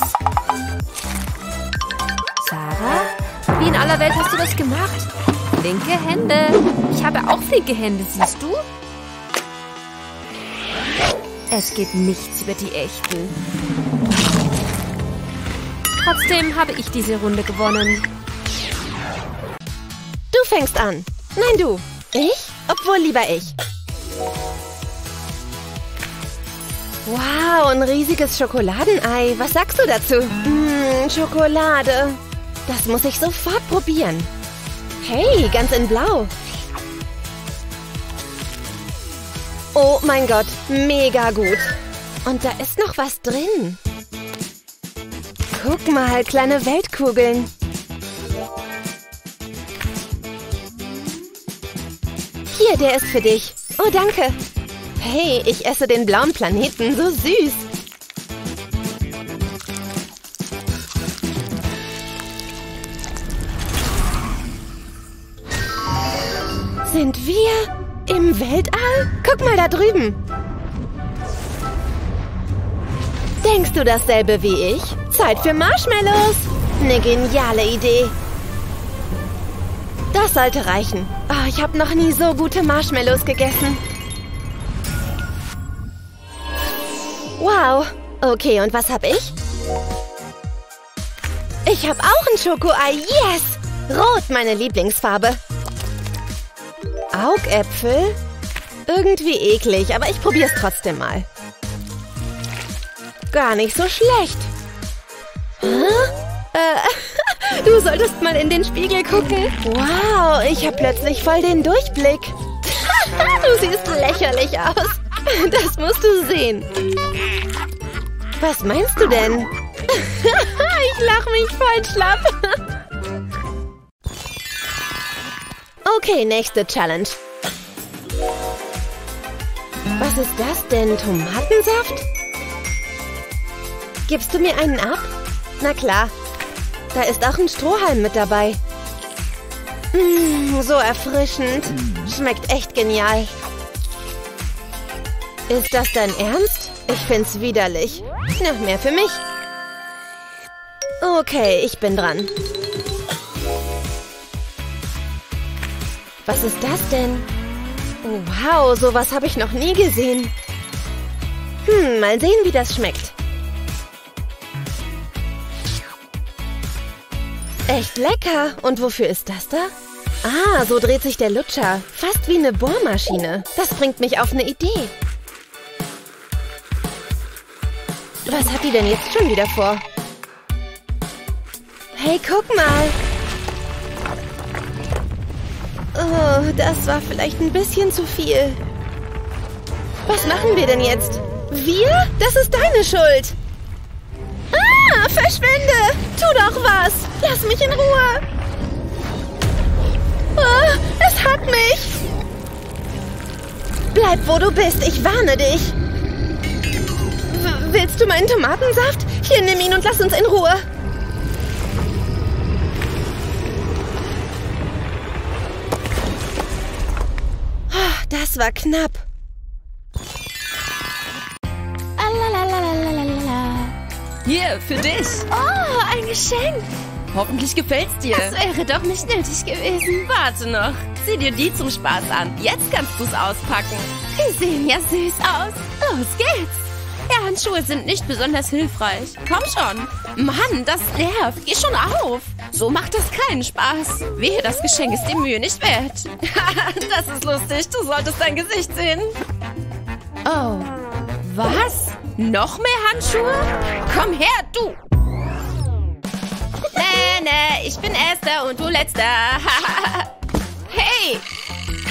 Sarah? Wie in aller Welt hast du das gemacht? Flinke Hände. Ich habe auch flinke Hände, siehst du? Es geht nichts über die echten. Trotzdem habe ich diese Runde gewonnen. Du fängst an. Nein, du. Ich? Obwohl lieber ich. Wow, ein riesiges Schokoladenei. Was sagst du dazu? Mmh, Schokolade. Das muss ich sofort probieren. Hey, ganz in Blau. Oh mein Gott, mega gut. Und da ist noch was drin. Guck mal, kleine Weltkugeln. Hier, der ist für dich. Oh, danke. Hey, ich esse den blauen Planeten. So süß. Sind wir im Weltall? Guck mal da drüben. Denkst du dasselbe wie ich? Zeit für Marshmallows. Eine geniale Idee. Das sollte reichen. Oh, ich habe noch nie so gute Marshmallows gegessen. Wow. Okay, und was habe ich? Ich habe auch ein Schokoei. Yes! Rot, meine Lieblingsfarbe. Augäpfel? Irgendwie eklig, aber ich probiere es trotzdem mal. Gar nicht so schlecht. Äh, du solltest mal in den Spiegel gucken. Wow, ich habe plötzlich voll den Durchblick. du siehst lächerlich aus. Das musst du sehen. Was meinst du denn? ich lach mich voll schlapp. okay, nächste Challenge. Was ist das denn? Tomatensaft? Gibst du mir einen ab? Na klar. Da ist auch ein Strohhalm mit dabei. Mmh, so erfrischend. Schmeckt echt genial. Ist das dein Ernst? Ich find's widerlich. Noch mehr für mich. Okay, ich bin dran. Was ist das denn? Wow, sowas habe ich noch nie gesehen. Hm, mal sehen, wie das schmeckt. Echt lecker. Und wofür ist das da? Ah, so dreht sich der Lutscher. Fast wie eine Bohrmaschine. Das bringt mich auf eine Idee. Was hat die denn jetzt schon wieder vor? Hey, guck mal. Oh, das war vielleicht ein bisschen zu viel. Was machen wir denn jetzt? Wir? Das ist deine Schuld. Ah, verschwinde! Tu doch was! Lass mich in Ruhe! Oh, es hat mich! Bleib, wo du bist. Ich warne dich. W willst du meinen Tomatensaft? Hier, nimm ihn und lass uns in Ruhe. Oh, das war knapp. Hier, für dich. Oh, ein Geschenk. Hoffentlich gefällt's dir. Das wäre doch nicht nötig gewesen. Warte noch. Sieh dir die zum Spaß an. Jetzt kannst du's auspacken. Die sehen ja süß aus. Los geht's. Ja, Handschuhe sind nicht besonders hilfreich. Komm schon. Mann, das nervt. Geh schon auf. So macht das keinen Spaß. Wehe, das Geschenk ist die Mühe nicht wert. das ist lustig. Du solltest dein Gesicht sehen. Oh. Was? Noch mehr Handschuhe? Komm her, du! Nee, nee, ich bin Erster und du Letzter. hey!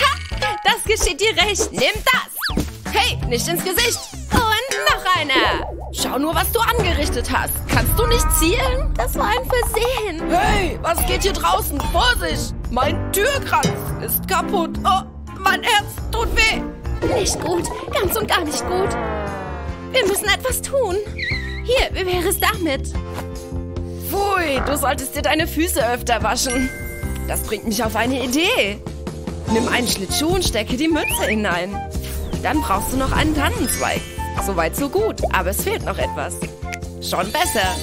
Ha, das geschieht dir recht. Nimm das! Hey, nicht ins Gesicht! Und noch einer! Schau nur, was du angerichtet hast. Kannst du nicht zielen? Das war ein Versehen. Hey, was geht hier draußen? Vorsicht! Mein Türkranz ist kaputt. Oh, mein Herz tut weh. Nicht gut. Ganz und gar nicht gut. Wir müssen etwas tun. Hier, wie wäre es damit? Pfui, du solltest dir deine Füße öfter waschen. Das bringt mich auf eine Idee. Nimm einen Schlittschuh und stecke die Mütze hinein. Dann brauchst du noch einen Tannenzweig. Soweit so gut, aber es fehlt noch etwas. Schon besser.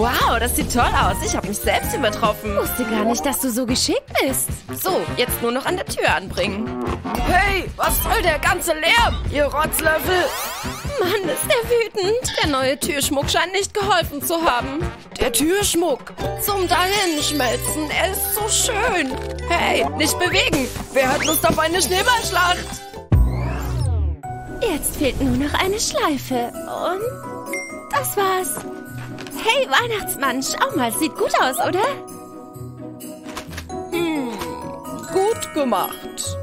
Wow, das sieht toll aus. Ich habe mich selbst übertroffen. Ich wusste gar nicht, dass du so geschickt bist. So, jetzt nur noch an der Tür anbringen. Hey, was soll der ganze Lärm, ihr Rotzlöffel? Mann, ist der wütend. Der neue Türschmuck scheint nicht geholfen zu haben. Der Türschmuck. Zum Dahinschmelzen. Er ist so schön. Hey, nicht bewegen. Wer hat Lust auf eine Schneeballschlacht? Jetzt fehlt nur noch eine Schleife. Und das war's. Hey, Weihnachtsmann, schau mal, sieht gut aus, oder? Hm, gut gemacht.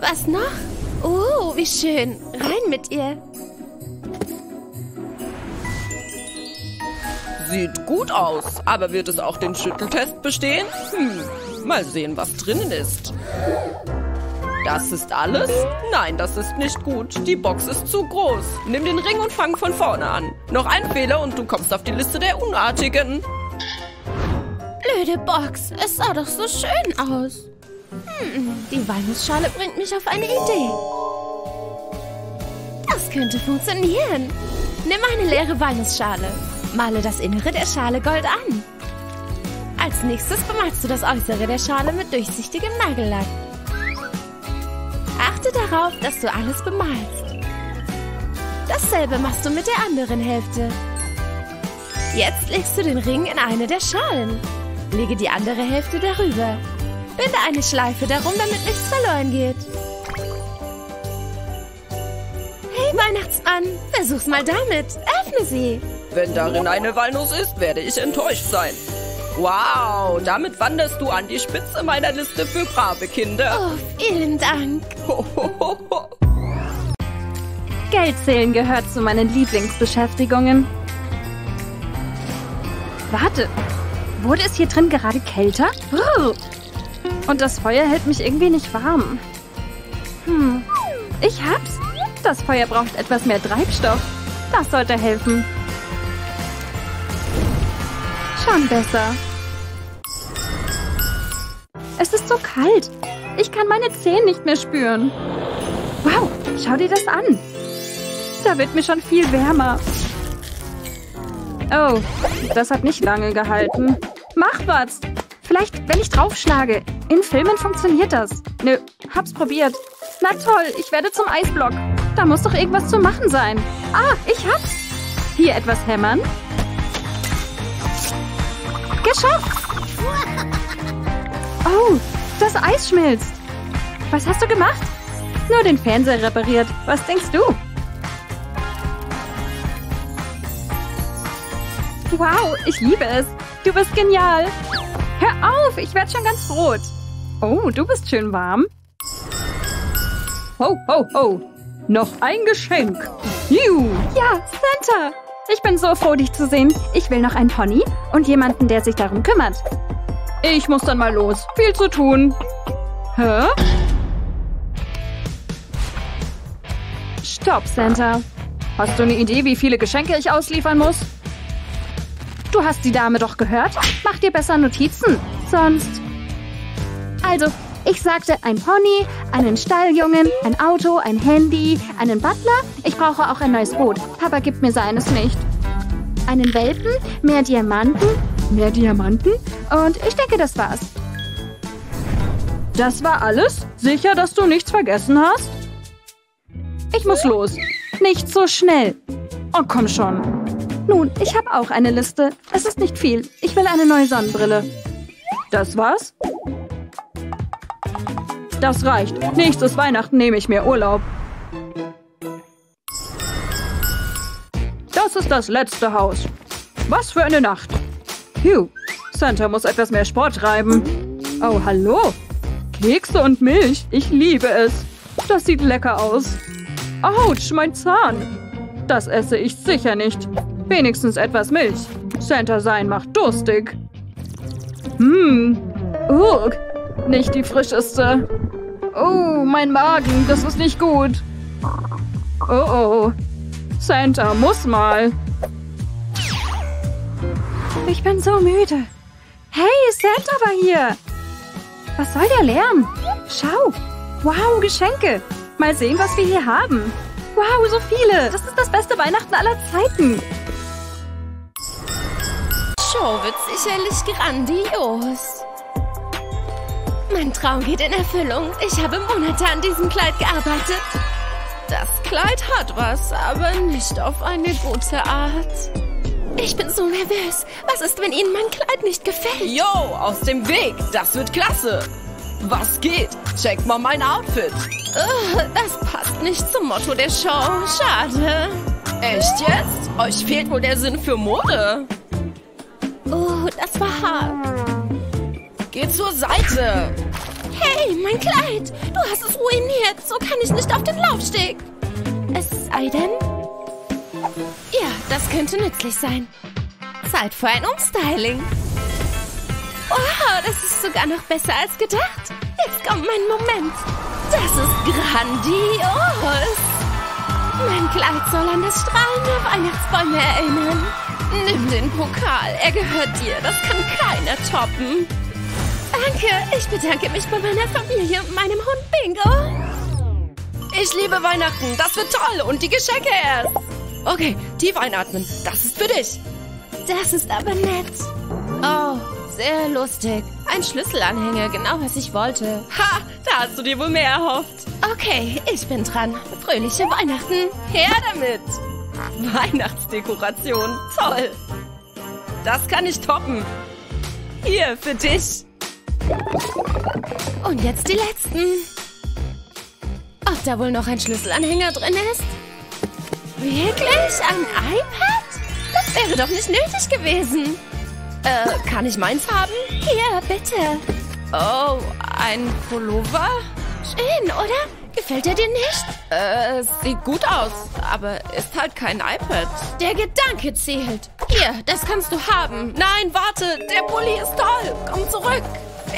Was noch? Oh, wie schön. Rein mit ihr. Sieht gut aus, aber wird es auch den Schütteltest bestehen? Hm, mal sehen, was drinnen ist. Das ist alles? Nein, das ist nicht gut. Die Box ist zu groß. Nimm den Ring und fang von vorne an. Noch ein Fehler und du kommst auf die Liste der Unartigen. Blöde Box. Es sah doch so schön aus. Hm, die Walnussschale bringt mich auf eine Idee. Das könnte funktionieren. Nimm eine leere Walnussschale. Male das Innere der Schale Gold an. Als nächstes bemalst du das Äußere der Schale mit durchsichtigem Nagellack. Achte darauf, dass du alles bemalst. Dasselbe machst du mit der anderen Hälfte. Jetzt legst du den Ring in eine der Schalen. Lege die andere Hälfte darüber. Binde eine Schleife darum, damit nichts verloren geht. Hey, Weihnachtsmann, versuch's mal damit. Öffne sie. Wenn darin eine Walnuss ist, werde ich enttäuscht sein. Wow, damit wanderst du an die Spitze meiner Liste für brave Kinder. Oh, vielen Dank. Geldzählen gehört zu meinen Lieblingsbeschäftigungen. Warte, wurde es hier drin gerade kälter? Brrr. Und das Feuer hält mich irgendwie nicht warm. Hm, ich hab's. Das Feuer braucht etwas mehr Treibstoff. Das sollte helfen. Schon besser. Es ist so kalt. Ich kann meine Zehen nicht mehr spüren. Wow, schau dir das an. Da wird mir schon viel wärmer. Oh, das hat nicht lange gehalten. Mach was! Vielleicht, wenn ich draufschlage. In Filmen funktioniert das. Nö, hab's probiert. Na toll, ich werde zum Eisblock. Da muss doch irgendwas zu machen sein. Ah, ich hab's. Hier etwas hämmern. Geschafft! Oh, das Eis schmilzt. Was hast du gemacht? Nur den Fernseher repariert. Was denkst du? Wow, ich liebe es. Du bist genial. Hör auf, ich werde schon ganz rot. Oh, du bist schön warm. Ho, ho, ho. Noch ein Geschenk. Juhu. Ja, Santa. Ich bin so froh, dich zu sehen. Ich will noch einen Pony und jemanden, der sich darum kümmert. Ich muss dann mal los. Viel zu tun. Hä? Stopp, Santa. Hast du eine Idee, wie viele Geschenke ich ausliefern muss? Du hast die Dame doch gehört? Mach dir besser Notizen. Sonst. Also, ich sagte ein Pony, einen Stalljungen, ein Auto, ein Handy, einen Butler. Ich brauche auch ein neues Boot. Papa gibt mir seines nicht. Einen Welpen, mehr Diamanten, mehr Diamanten und ich denke, das war's. Das war alles? Sicher, dass du nichts vergessen hast? Ich muss los. Nicht so schnell. Oh, komm schon. Nun, ich habe auch eine Liste. Es ist nicht viel. Ich will eine neue Sonnenbrille. Das war's? Das reicht. Nächstes Weihnachten nehme ich mir Urlaub. Das ist das letzte Haus. Was für eine Nacht. Phew, Santa muss etwas mehr Sport treiben. Oh, hallo. Kekse und Milch. Ich liebe es. Das sieht lecker aus. Autsch, mein Zahn. Das esse ich sicher nicht. Wenigstens etwas Milch. Santa sein macht durstig. Hm. Ugh. Nicht die frischeste. Oh, mein Magen, das ist nicht gut. Oh oh. Santa muss mal. Ich bin so müde. Hey, Santa war hier. Was soll der Lärm? Schau. Wow, Geschenke. Mal sehen, was wir hier haben. Wow, so viele. Das ist das beste Weihnachten aller Zeiten. Show wird sicherlich grandios. Mein Traum geht in Erfüllung. Ich habe Monate an diesem Kleid gearbeitet. Das Kleid hat was, aber nicht auf eine gute Art. Ich bin so nervös. Was ist, wenn Ihnen mein Kleid nicht gefällt? Yo, aus dem Weg. Das wird klasse. Was geht? Check mal mein Outfit. Ugh, das passt nicht zum Motto der Show. Schade. Echt jetzt? Euch fehlt wohl der Sinn für Mode. Oh, das war hart. Geh zur Seite. Hey, mein Kleid. Du hast es ruiniert. So kann ich nicht auf den Laufsteg. Es sei denn... Ja, das könnte nützlich sein. Zeit für ein Umstyling. Wow, das ist sogar noch besser als gedacht. Jetzt kommt mein Moment. Das ist grandios. Mein Kleid soll an das Strahlen der Weihnachtsbäume erinnern. Nimm den Pokal, er gehört dir. Das kann keiner toppen. Danke, ich bedanke mich bei meiner Familie und meinem Hund Bingo. Ich liebe Weihnachten, das wird toll und die Geschenke erst. Okay, tief einatmen, das ist für dich. Das ist aber nett. Oh, sehr lustig. Ein Schlüsselanhänger, genau was ich wollte. Ha, da hast du dir wohl mehr erhofft. Okay, ich bin dran. Fröhliche Weihnachten. Her damit. Weihnachtsdekoration, toll. Das kann ich toppen. Hier, für dich. Und jetzt die letzten. Ob da wohl noch ein Schlüsselanhänger drin ist? Wirklich? Ein iPad? Das wäre doch nicht nötig gewesen. Äh, kann ich meins haben? Hier, bitte. Oh, ein Pullover? Schön, oder? Gefällt er dir nicht? Äh, sieht gut aus, aber ist halt kein iPad. Der Gedanke zählt. Hier, das kannst du haben. Nein, warte, der Pulli ist toll. Komm zurück.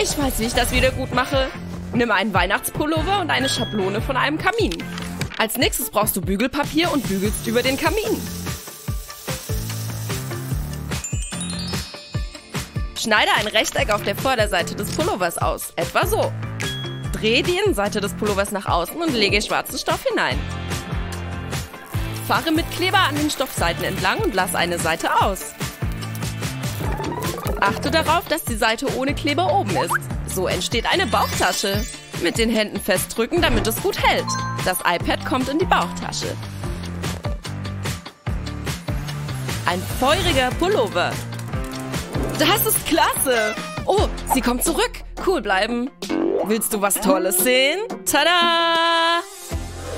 Ich weiß, wie ich das wieder gut mache. Nimm einen Weihnachtspullover und eine Schablone von einem Kamin. Als nächstes brauchst du Bügelpapier und bügelst über den Kamin. Schneide ein Rechteck auf der Vorderseite des Pullovers aus, etwa so. Dreh die Innenseite des Pullovers nach außen und lege schwarzen Stoff hinein. Fahre mit Kleber an den Stoffseiten entlang und lass eine Seite aus. Achte darauf, dass die Seite ohne Kleber oben ist. So entsteht eine Bauchtasche. Mit den Händen festdrücken, damit es gut hält. Das iPad kommt in die Bauchtasche. Ein feuriger Pullover. Das ist klasse. Oh, sie kommt zurück. Cool bleiben. Willst du was Tolles sehen? Tada!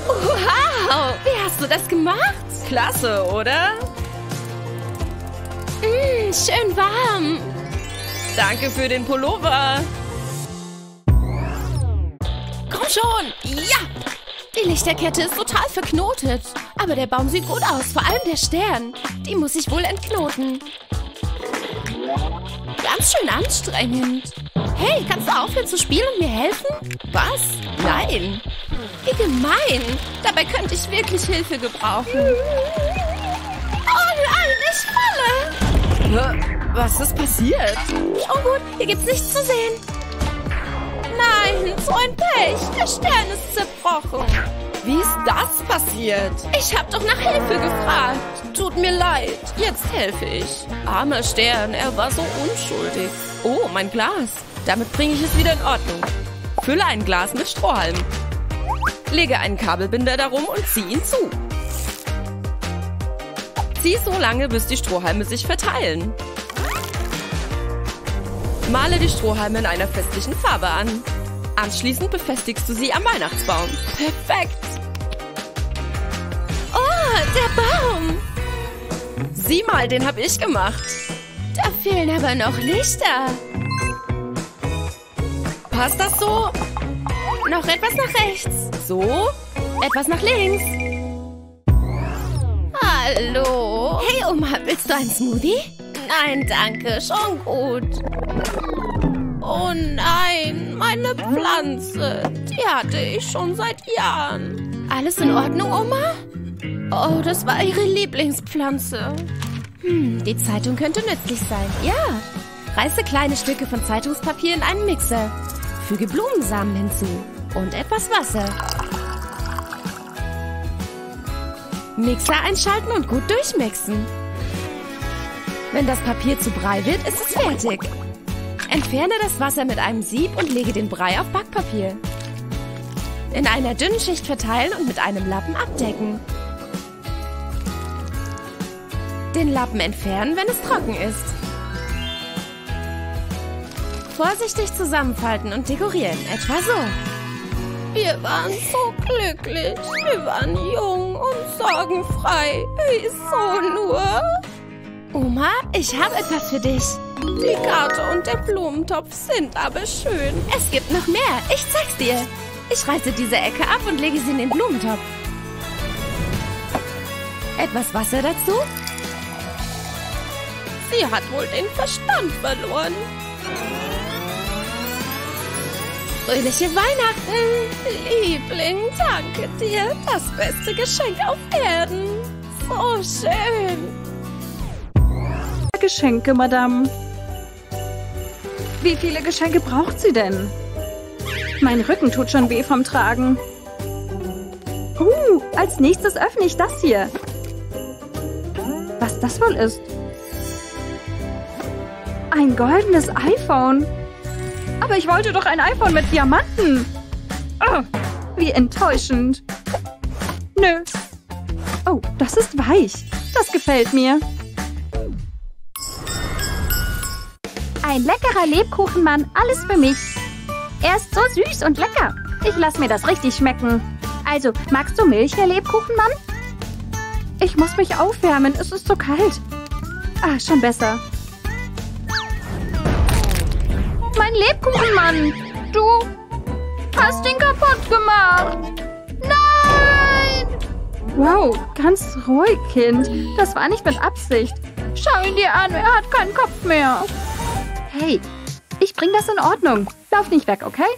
Wow, wie hast du das gemacht? Klasse, oder? Mmh, schön warm. Danke für den Pullover. Komm schon. Ja. Die Lichterkette ist total verknotet. Aber der Baum sieht gut aus, vor allem der Stern. Die muss ich wohl entknoten. Ganz schön anstrengend. Hey, kannst du aufhören zu spielen und mir helfen? Was? Nein. Wie gemein. Dabei könnte ich wirklich Hilfe gebrauchen. Oh nein, ich falle. Was ist passiert? Schon gut, hier gibt's nichts zu sehen. Nein, so ein Pech. Der Stern ist zerbrochen. Wie ist das passiert? Ich hab doch nach Hilfe gefragt. Tut mir leid. Jetzt helfe ich. Armer Stern, er war so unschuldig. Oh, mein Glas. Damit bringe ich es wieder in Ordnung. Fülle ein Glas mit Strohhalm. Lege einen Kabelbinder darum und zieh ihn zu. Zieh so lange, bis die Strohhalme sich verteilen. Male die Strohhalme in einer festlichen Farbe an. Anschließend befestigst du sie am Weihnachtsbaum. Perfekt! Oh, der Baum! Sieh mal, den habe ich gemacht. Da fehlen aber noch Lichter. Passt das so? Noch etwas nach rechts. So? Etwas nach links. Hallo. Hey Oma, willst du einen Smoothie? Nein, danke, schon gut. Oh nein, meine Pflanze. Die hatte ich schon seit Jahren. Alles in Ordnung, Oma? Oh, das war ihre Lieblingspflanze. Hm, die Zeitung könnte nützlich sein. Ja. Reiße kleine Stücke von Zeitungspapier in einen Mixer. Füge Blumensamen hinzu und etwas Wasser. Mixer einschalten und gut durchmixen. Wenn das Papier zu Brei wird, ist es fertig. Entferne das Wasser mit einem Sieb und lege den Brei auf Backpapier. In einer dünnen Schicht verteilen und mit einem Lappen abdecken. Den Lappen entfernen, wenn es trocken ist. Vorsichtig zusammenfalten und dekorieren, etwa so. Wir waren so glücklich. Wir waren jung und sorgenfrei. Wieso nur? Oma, ich habe etwas für dich. Die Karte und der Blumentopf sind aber schön. Es gibt noch mehr. Ich zeig's dir. Ich reiße diese Ecke ab und lege sie in den Blumentopf. Etwas Wasser dazu. Sie hat wohl den Verstand verloren. Fröhliche Weihnachten, Liebling. Danke dir. Das beste Geschenk auf Erden. So schön. Geschenke, Madame. Wie viele Geschenke braucht sie denn? Mein Rücken tut schon weh vom Tragen. Uh, als nächstes öffne ich das hier. Was das wohl ist? Ein goldenes iPhone. Aber ich wollte doch ein iPhone mit Diamanten. Oh, wie enttäuschend. Nö. Oh, das ist weich. Das gefällt mir. Ein leckerer Lebkuchenmann, alles für mich. Er ist so süß und lecker. Ich lass mir das richtig schmecken. Also, magst du Milch, Herr Lebkuchenmann? Ich muss mich aufwärmen, es ist so kalt. Ah, schon besser. Mein Lebkuchenmann! Du hast ihn kaputt gemacht! Nein! Wow, ganz ruhig, Kind. Das war nicht mit Absicht. Schau ihn dir an, er hat keinen Kopf mehr. Hey, ich bring das in Ordnung. Lauf nicht weg, okay?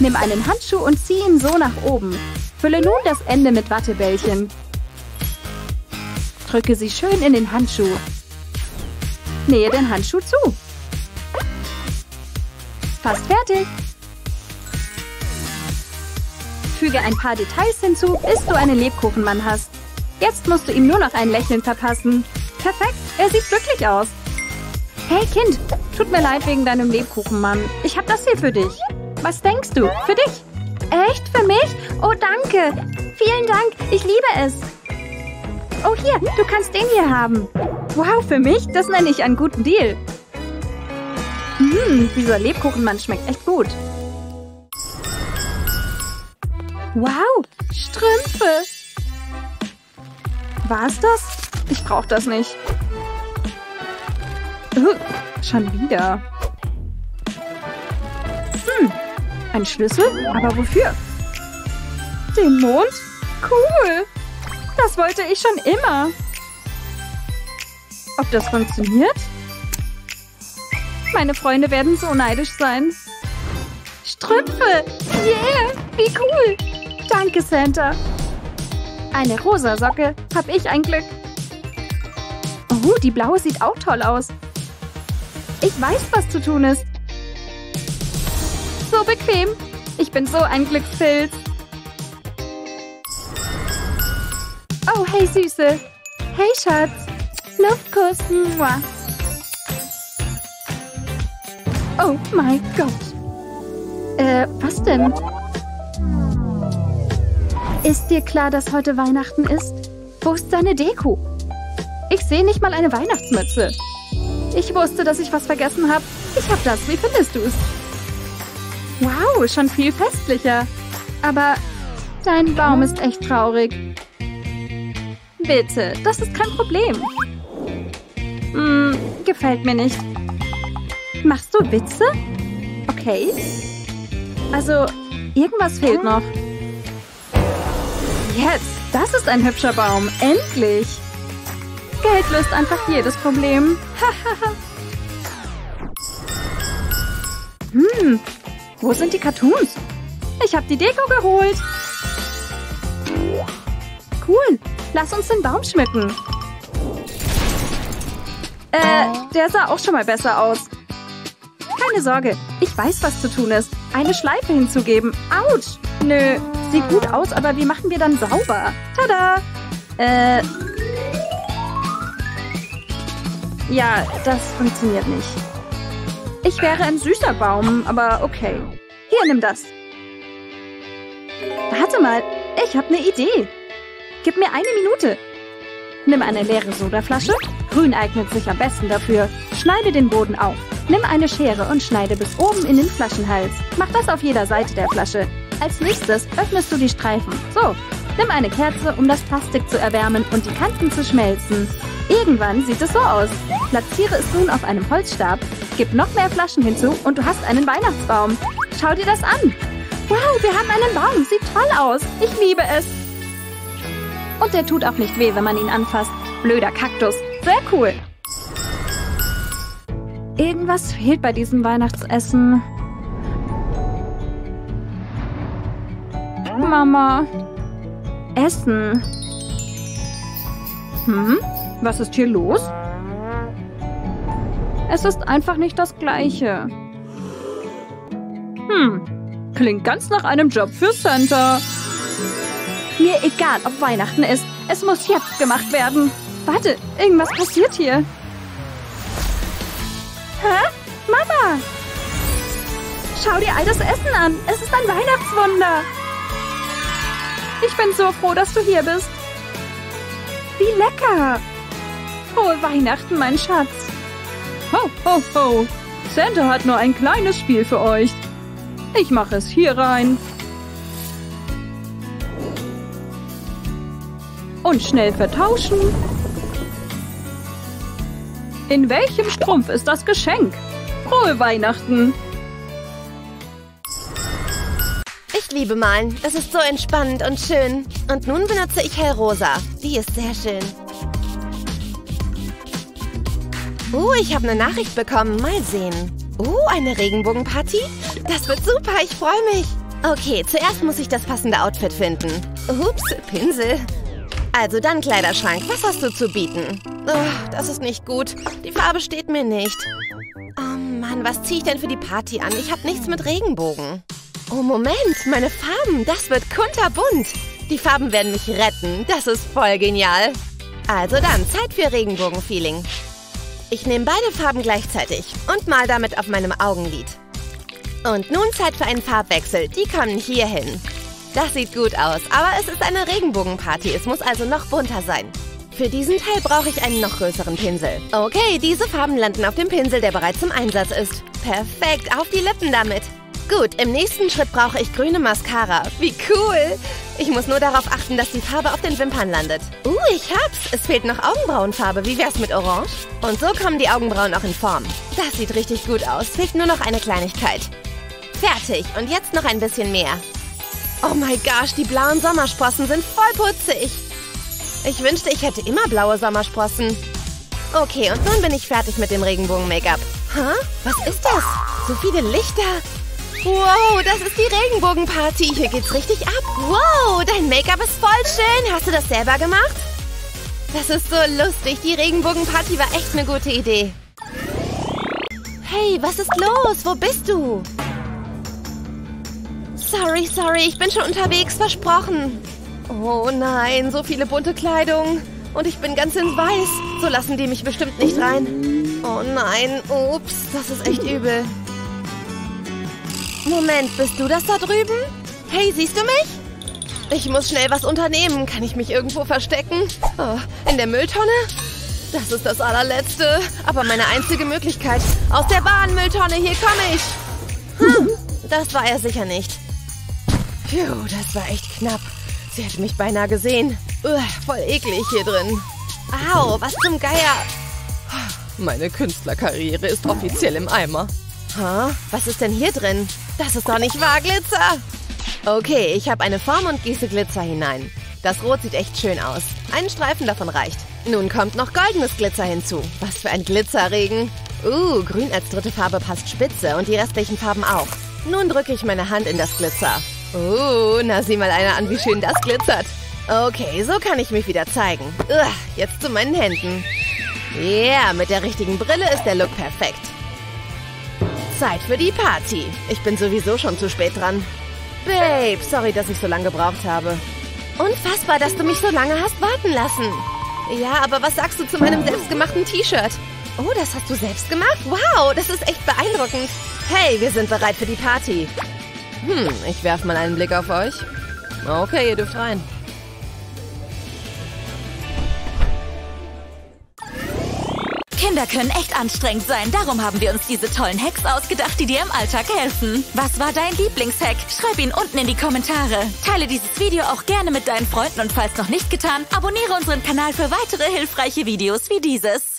Nimm einen Handschuh und zieh ihn so nach oben. Fülle nun das Ende mit Wattebällchen. Drücke sie schön in den Handschuh. Nähe den Handschuh zu. Fast fertig. Füge ein paar Details hinzu, bis du einen Lebkuchenmann hast. Jetzt musst du ihm nur noch ein Lächeln verpassen. Perfekt, er sieht glücklich aus. Hey Kind, tut mir leid wegen deinem Lebkuchenmann. Ich hab das hier für dich. Was denkst du? Für dich? Echt? Für mich? Oh, danke. Vielen Dank. Ich liebe es. Oh, hier, du kannst den hier haben. Wow, für mich? Das nenne ich einen guten Deal. Hm, dieser Lebkuchenmann schmeckt echt gut. Wow, Strümpfe. War's das? Ich brauch das nicht. Uh, schon wieder. Hm, ein Schlüssel? Aber wofür? Den Mond? Cool. Das wollte ich schon immer. Ob das funktioniert? Meine Freunde werden so neidisch sein. Strümpfe! Yeah! Wie cool! Danke, Santa. Eine rosa Socke. Hab ich ein Glück. Oh, die blaue sieht auch toll aus. Ich weiß, was zu tun ist. So bequem. Ich bin so ein Glückspilz. Oh, hey Süße. Hey Schatz. Luftkuss. Mua. Oh mein Gott. Äh, was denn? Ist dir klar, dass heute Weihnachten ist? Wo ist deine Deko? Ich sehe nicht mal eine Weihnachtsmütze. Ich wusste, dass ich was vergessen habe. Ich hab das. Wie findest du es? Wow, schon viel festlicher. Aber dein Baum ist echt traurig. Bitte, das ist kein Problem. Hm, gefällt mir nicht. Machst du Witze? Okay. Also, irgendwas fehlt noch. Jetzt, das ist ein hübscher Baum. Endlich. Geld löst einfach jedes Problem. hm, wo sind die Cartoons? Ich habe die Deko geholt. Cool, lass uns den Baum schmücken. Äh, der sah auch schon mal besser aus. Keine Sorge, ich weiß, was zu tun ist. Eine Schleife hinzugeben. Autsch! Nö, sieht gut aus, aber wie machen wir dann sauber? Tada! Äh... Ja, das funktioniert nicht. Ich wäre ein süßer Baum, aber okay. Hier, nimm das. Warte mal, ich habe eine Idee. Gib mir eine Minute. Nimm eine leere Sodaflasche. Grün eignet sich am besten dafür. Schneide den Boden auf. Nimm eine Schere und schneide bis oben in den Flaschenhals. Mach das auf jeder Seite der Flasche. Als nächstes öffnest du die Streifen. So, nimm eine Kerze, um das Plastik zu erwärmen und die Kanten zu schmelzen. Irgendwann sieht es so aus. Platziere es nun auf einem Holzstab, gib noch mehr Flaschen hinzu und du hast einen Weihnachtsbaum. Schau dir das an. Wow, wir haben einen Baum. Sieht toll aus. Ich liebe es. Und der tut auch nicht weh, wenn man ihn anfasst. Blöder Kaktus. Sehr cool. Irgendwas fehlt bei diesem Weihnachtsessen. Mama. Essen. Hm? Was ist hier los? Es ist einfach nicht das Gleiche. Hm, klingt ganz nach einem Job für Santa. Mir egal, ob Weihnachten ist. Es muss jetzt gemacht werden. Warte, irgendwas passiert hier. Hä? Mama! Schau dir all das Essen an. Es ist ein Weihnachtswunder. Ich bin so froh, dass du hier bist. Wie lecker. Frohe Weihnachten, mein Schatz. Ho, ho, ho. Santa hat nur ein kleines Spiel für euch. Ich mache es hier rein. Und schnell vertauschen. In welchem Strumpf ist das Geschenk? Frohe Weihnachten! Ich liebe malen. Das ist so entspannend und schön. Und nun benutze ich hellrosa. Die ist sehr schön. Oh, ich habe eine Nachricht bekommen. Mal sehen. Oh, eine Regenbogenparty? Das wird super, ich freue mich. Okay, zuerst muss ich das passende Outfit finden. Ups, Pinsel. Also dann Kleiderschrank. Was hast du zu bieten? Oh, das ist nicht gut. Die Farbe steht mir nicht. Oh Mann, was ziehe ich denn für die Party an? Ich habe nichts mit Regenbogen. Oh, Moment, meine Farben. Das wird kunterbunt. Die Farben werden mich retten. Das ist voll genial. Also dann, Zeit für Regenbogenfeeling. Ich nehme beide Farben gleichzeitig und mal damit auf meinem Augenlid. Und nun Zeit für einen Farbwechsel. Die kommen hier hin. Das sieht gut aus, aber es ist eine Regenbogenparty. Es muss also noch bunter sein. Für diesen Teil brauche ich einen noch größeren Pinsel. Okay, diese Farben landen auf dem Pinsel, der bereits im Einsatz ist. Perfekt, auf die Lippen damit. Gut, im nächsten Schritt brauche ich grüne Mascara. Wie cool! Ich muss nur darauf achten, dass die Farbe auf den Wimpern landet. Uh, ich hab's! Es fehlt noch Augenbrauenfarbe. Wie wär's mit Orange? Und so kommen die Augenbrauen auch in Form. Das sieht richtig gut aus. Fehlt nur noch eine Kleinigkeit. Fertig. Und jetzt noch ein bisschen mehr. Oh mein gosh, die blauen Sommersprossen sind voll putzig. Ich wünschte, ich hätte immer blaue Sommersprossen. Okay, und nun bin ich fertig mit dem Regenbogen-Make-up. Hä? Was ist das? So viele Lichter. Wow, das ist die Regenbogenparty. Hier geht's richtig ab. Wow, dein Make-up ist voll schön. Hast du das selber gemacht? Das ist so lustig. Die Regenbogenparty war echt eine gute Idee. Hey, was ist los? Wo bist du? Sorry, sorry, ich bin schon unterwegs, versprochen. Oh nein, so viele bunte Kleidung. Und ich bin ganz in Weiß. So lassen die mich bestimmt nicht rein. Oh nein, ups, das ist echt übel. Moment, bist du das da drüben? Hey, siehst du mich? Ich muss schnell was unternehmen. Kann ich mich irgendwo verstecken? Oh, in der Mülltonne? Das ist das allerletzte. Aber meine einzige Möglichkeit. Aus der Bahnmülltonne, hier komme ich. Hm, das war er sicher nicht. Puh, das war echt knapp. Sie hätte mich beinahe gesehen. Uah, voll eklig hier drin. Au, was zum Geier. Meine Künstlerkarriere ist offiziell im Eimer. Huh? Was ist denn hier drin? Das ist doch nicht wahr, Glitzer. Okay, ich habe eine Form und gieße Glitzer hinein. Das Rot sieht echt schön aus. Ein Streifen davon reicht. Nun kommt noch goldenes Glitzer hinzu. Was für ein Glitzerregen. Uh, grün als dritte Farbe passt spitze und die restlichen Farben auch. Nun drücke ich meine Hand in das Glitzer. Uh, na sieh mal einer an, wie schön das glitzert. Okay, so kann ich mich wieder zeigen. Uah, jetzt zu meinen Händen. Ja, yeah, mit der richtigen Brille ist der Look perfekt. Zeit für die Party. Ich bin sowieso schon zu spät dran. Babe, sorry, dass ich so lange gebraucht habe. Unfassbar, dass du mich so lange hast warten lassen. Ja, aber was sagst du zu meinem selbstgemachten T-Shirt? Oh, das hast du selbst gemacht? Wow, das ist echt beeindruckend. Hey, wir sind bereit für die Party. Hm, ich werfe mal einen Blick auf euch. Okay, ihr dürft rein. Kinder können echt anstrengend sein. Darum haben wir uns diese tollen Hacks ausgedacht, die dir im Alltag helfen. Was war dein Lieblingshack? Schreib ihn unten in die Kommentare. Teile dieses Video auch gerne mit deinen Freunden und falls noch nicht getan, abonniere unseren Kanal für weitere hilfreiche Videos wie dieses.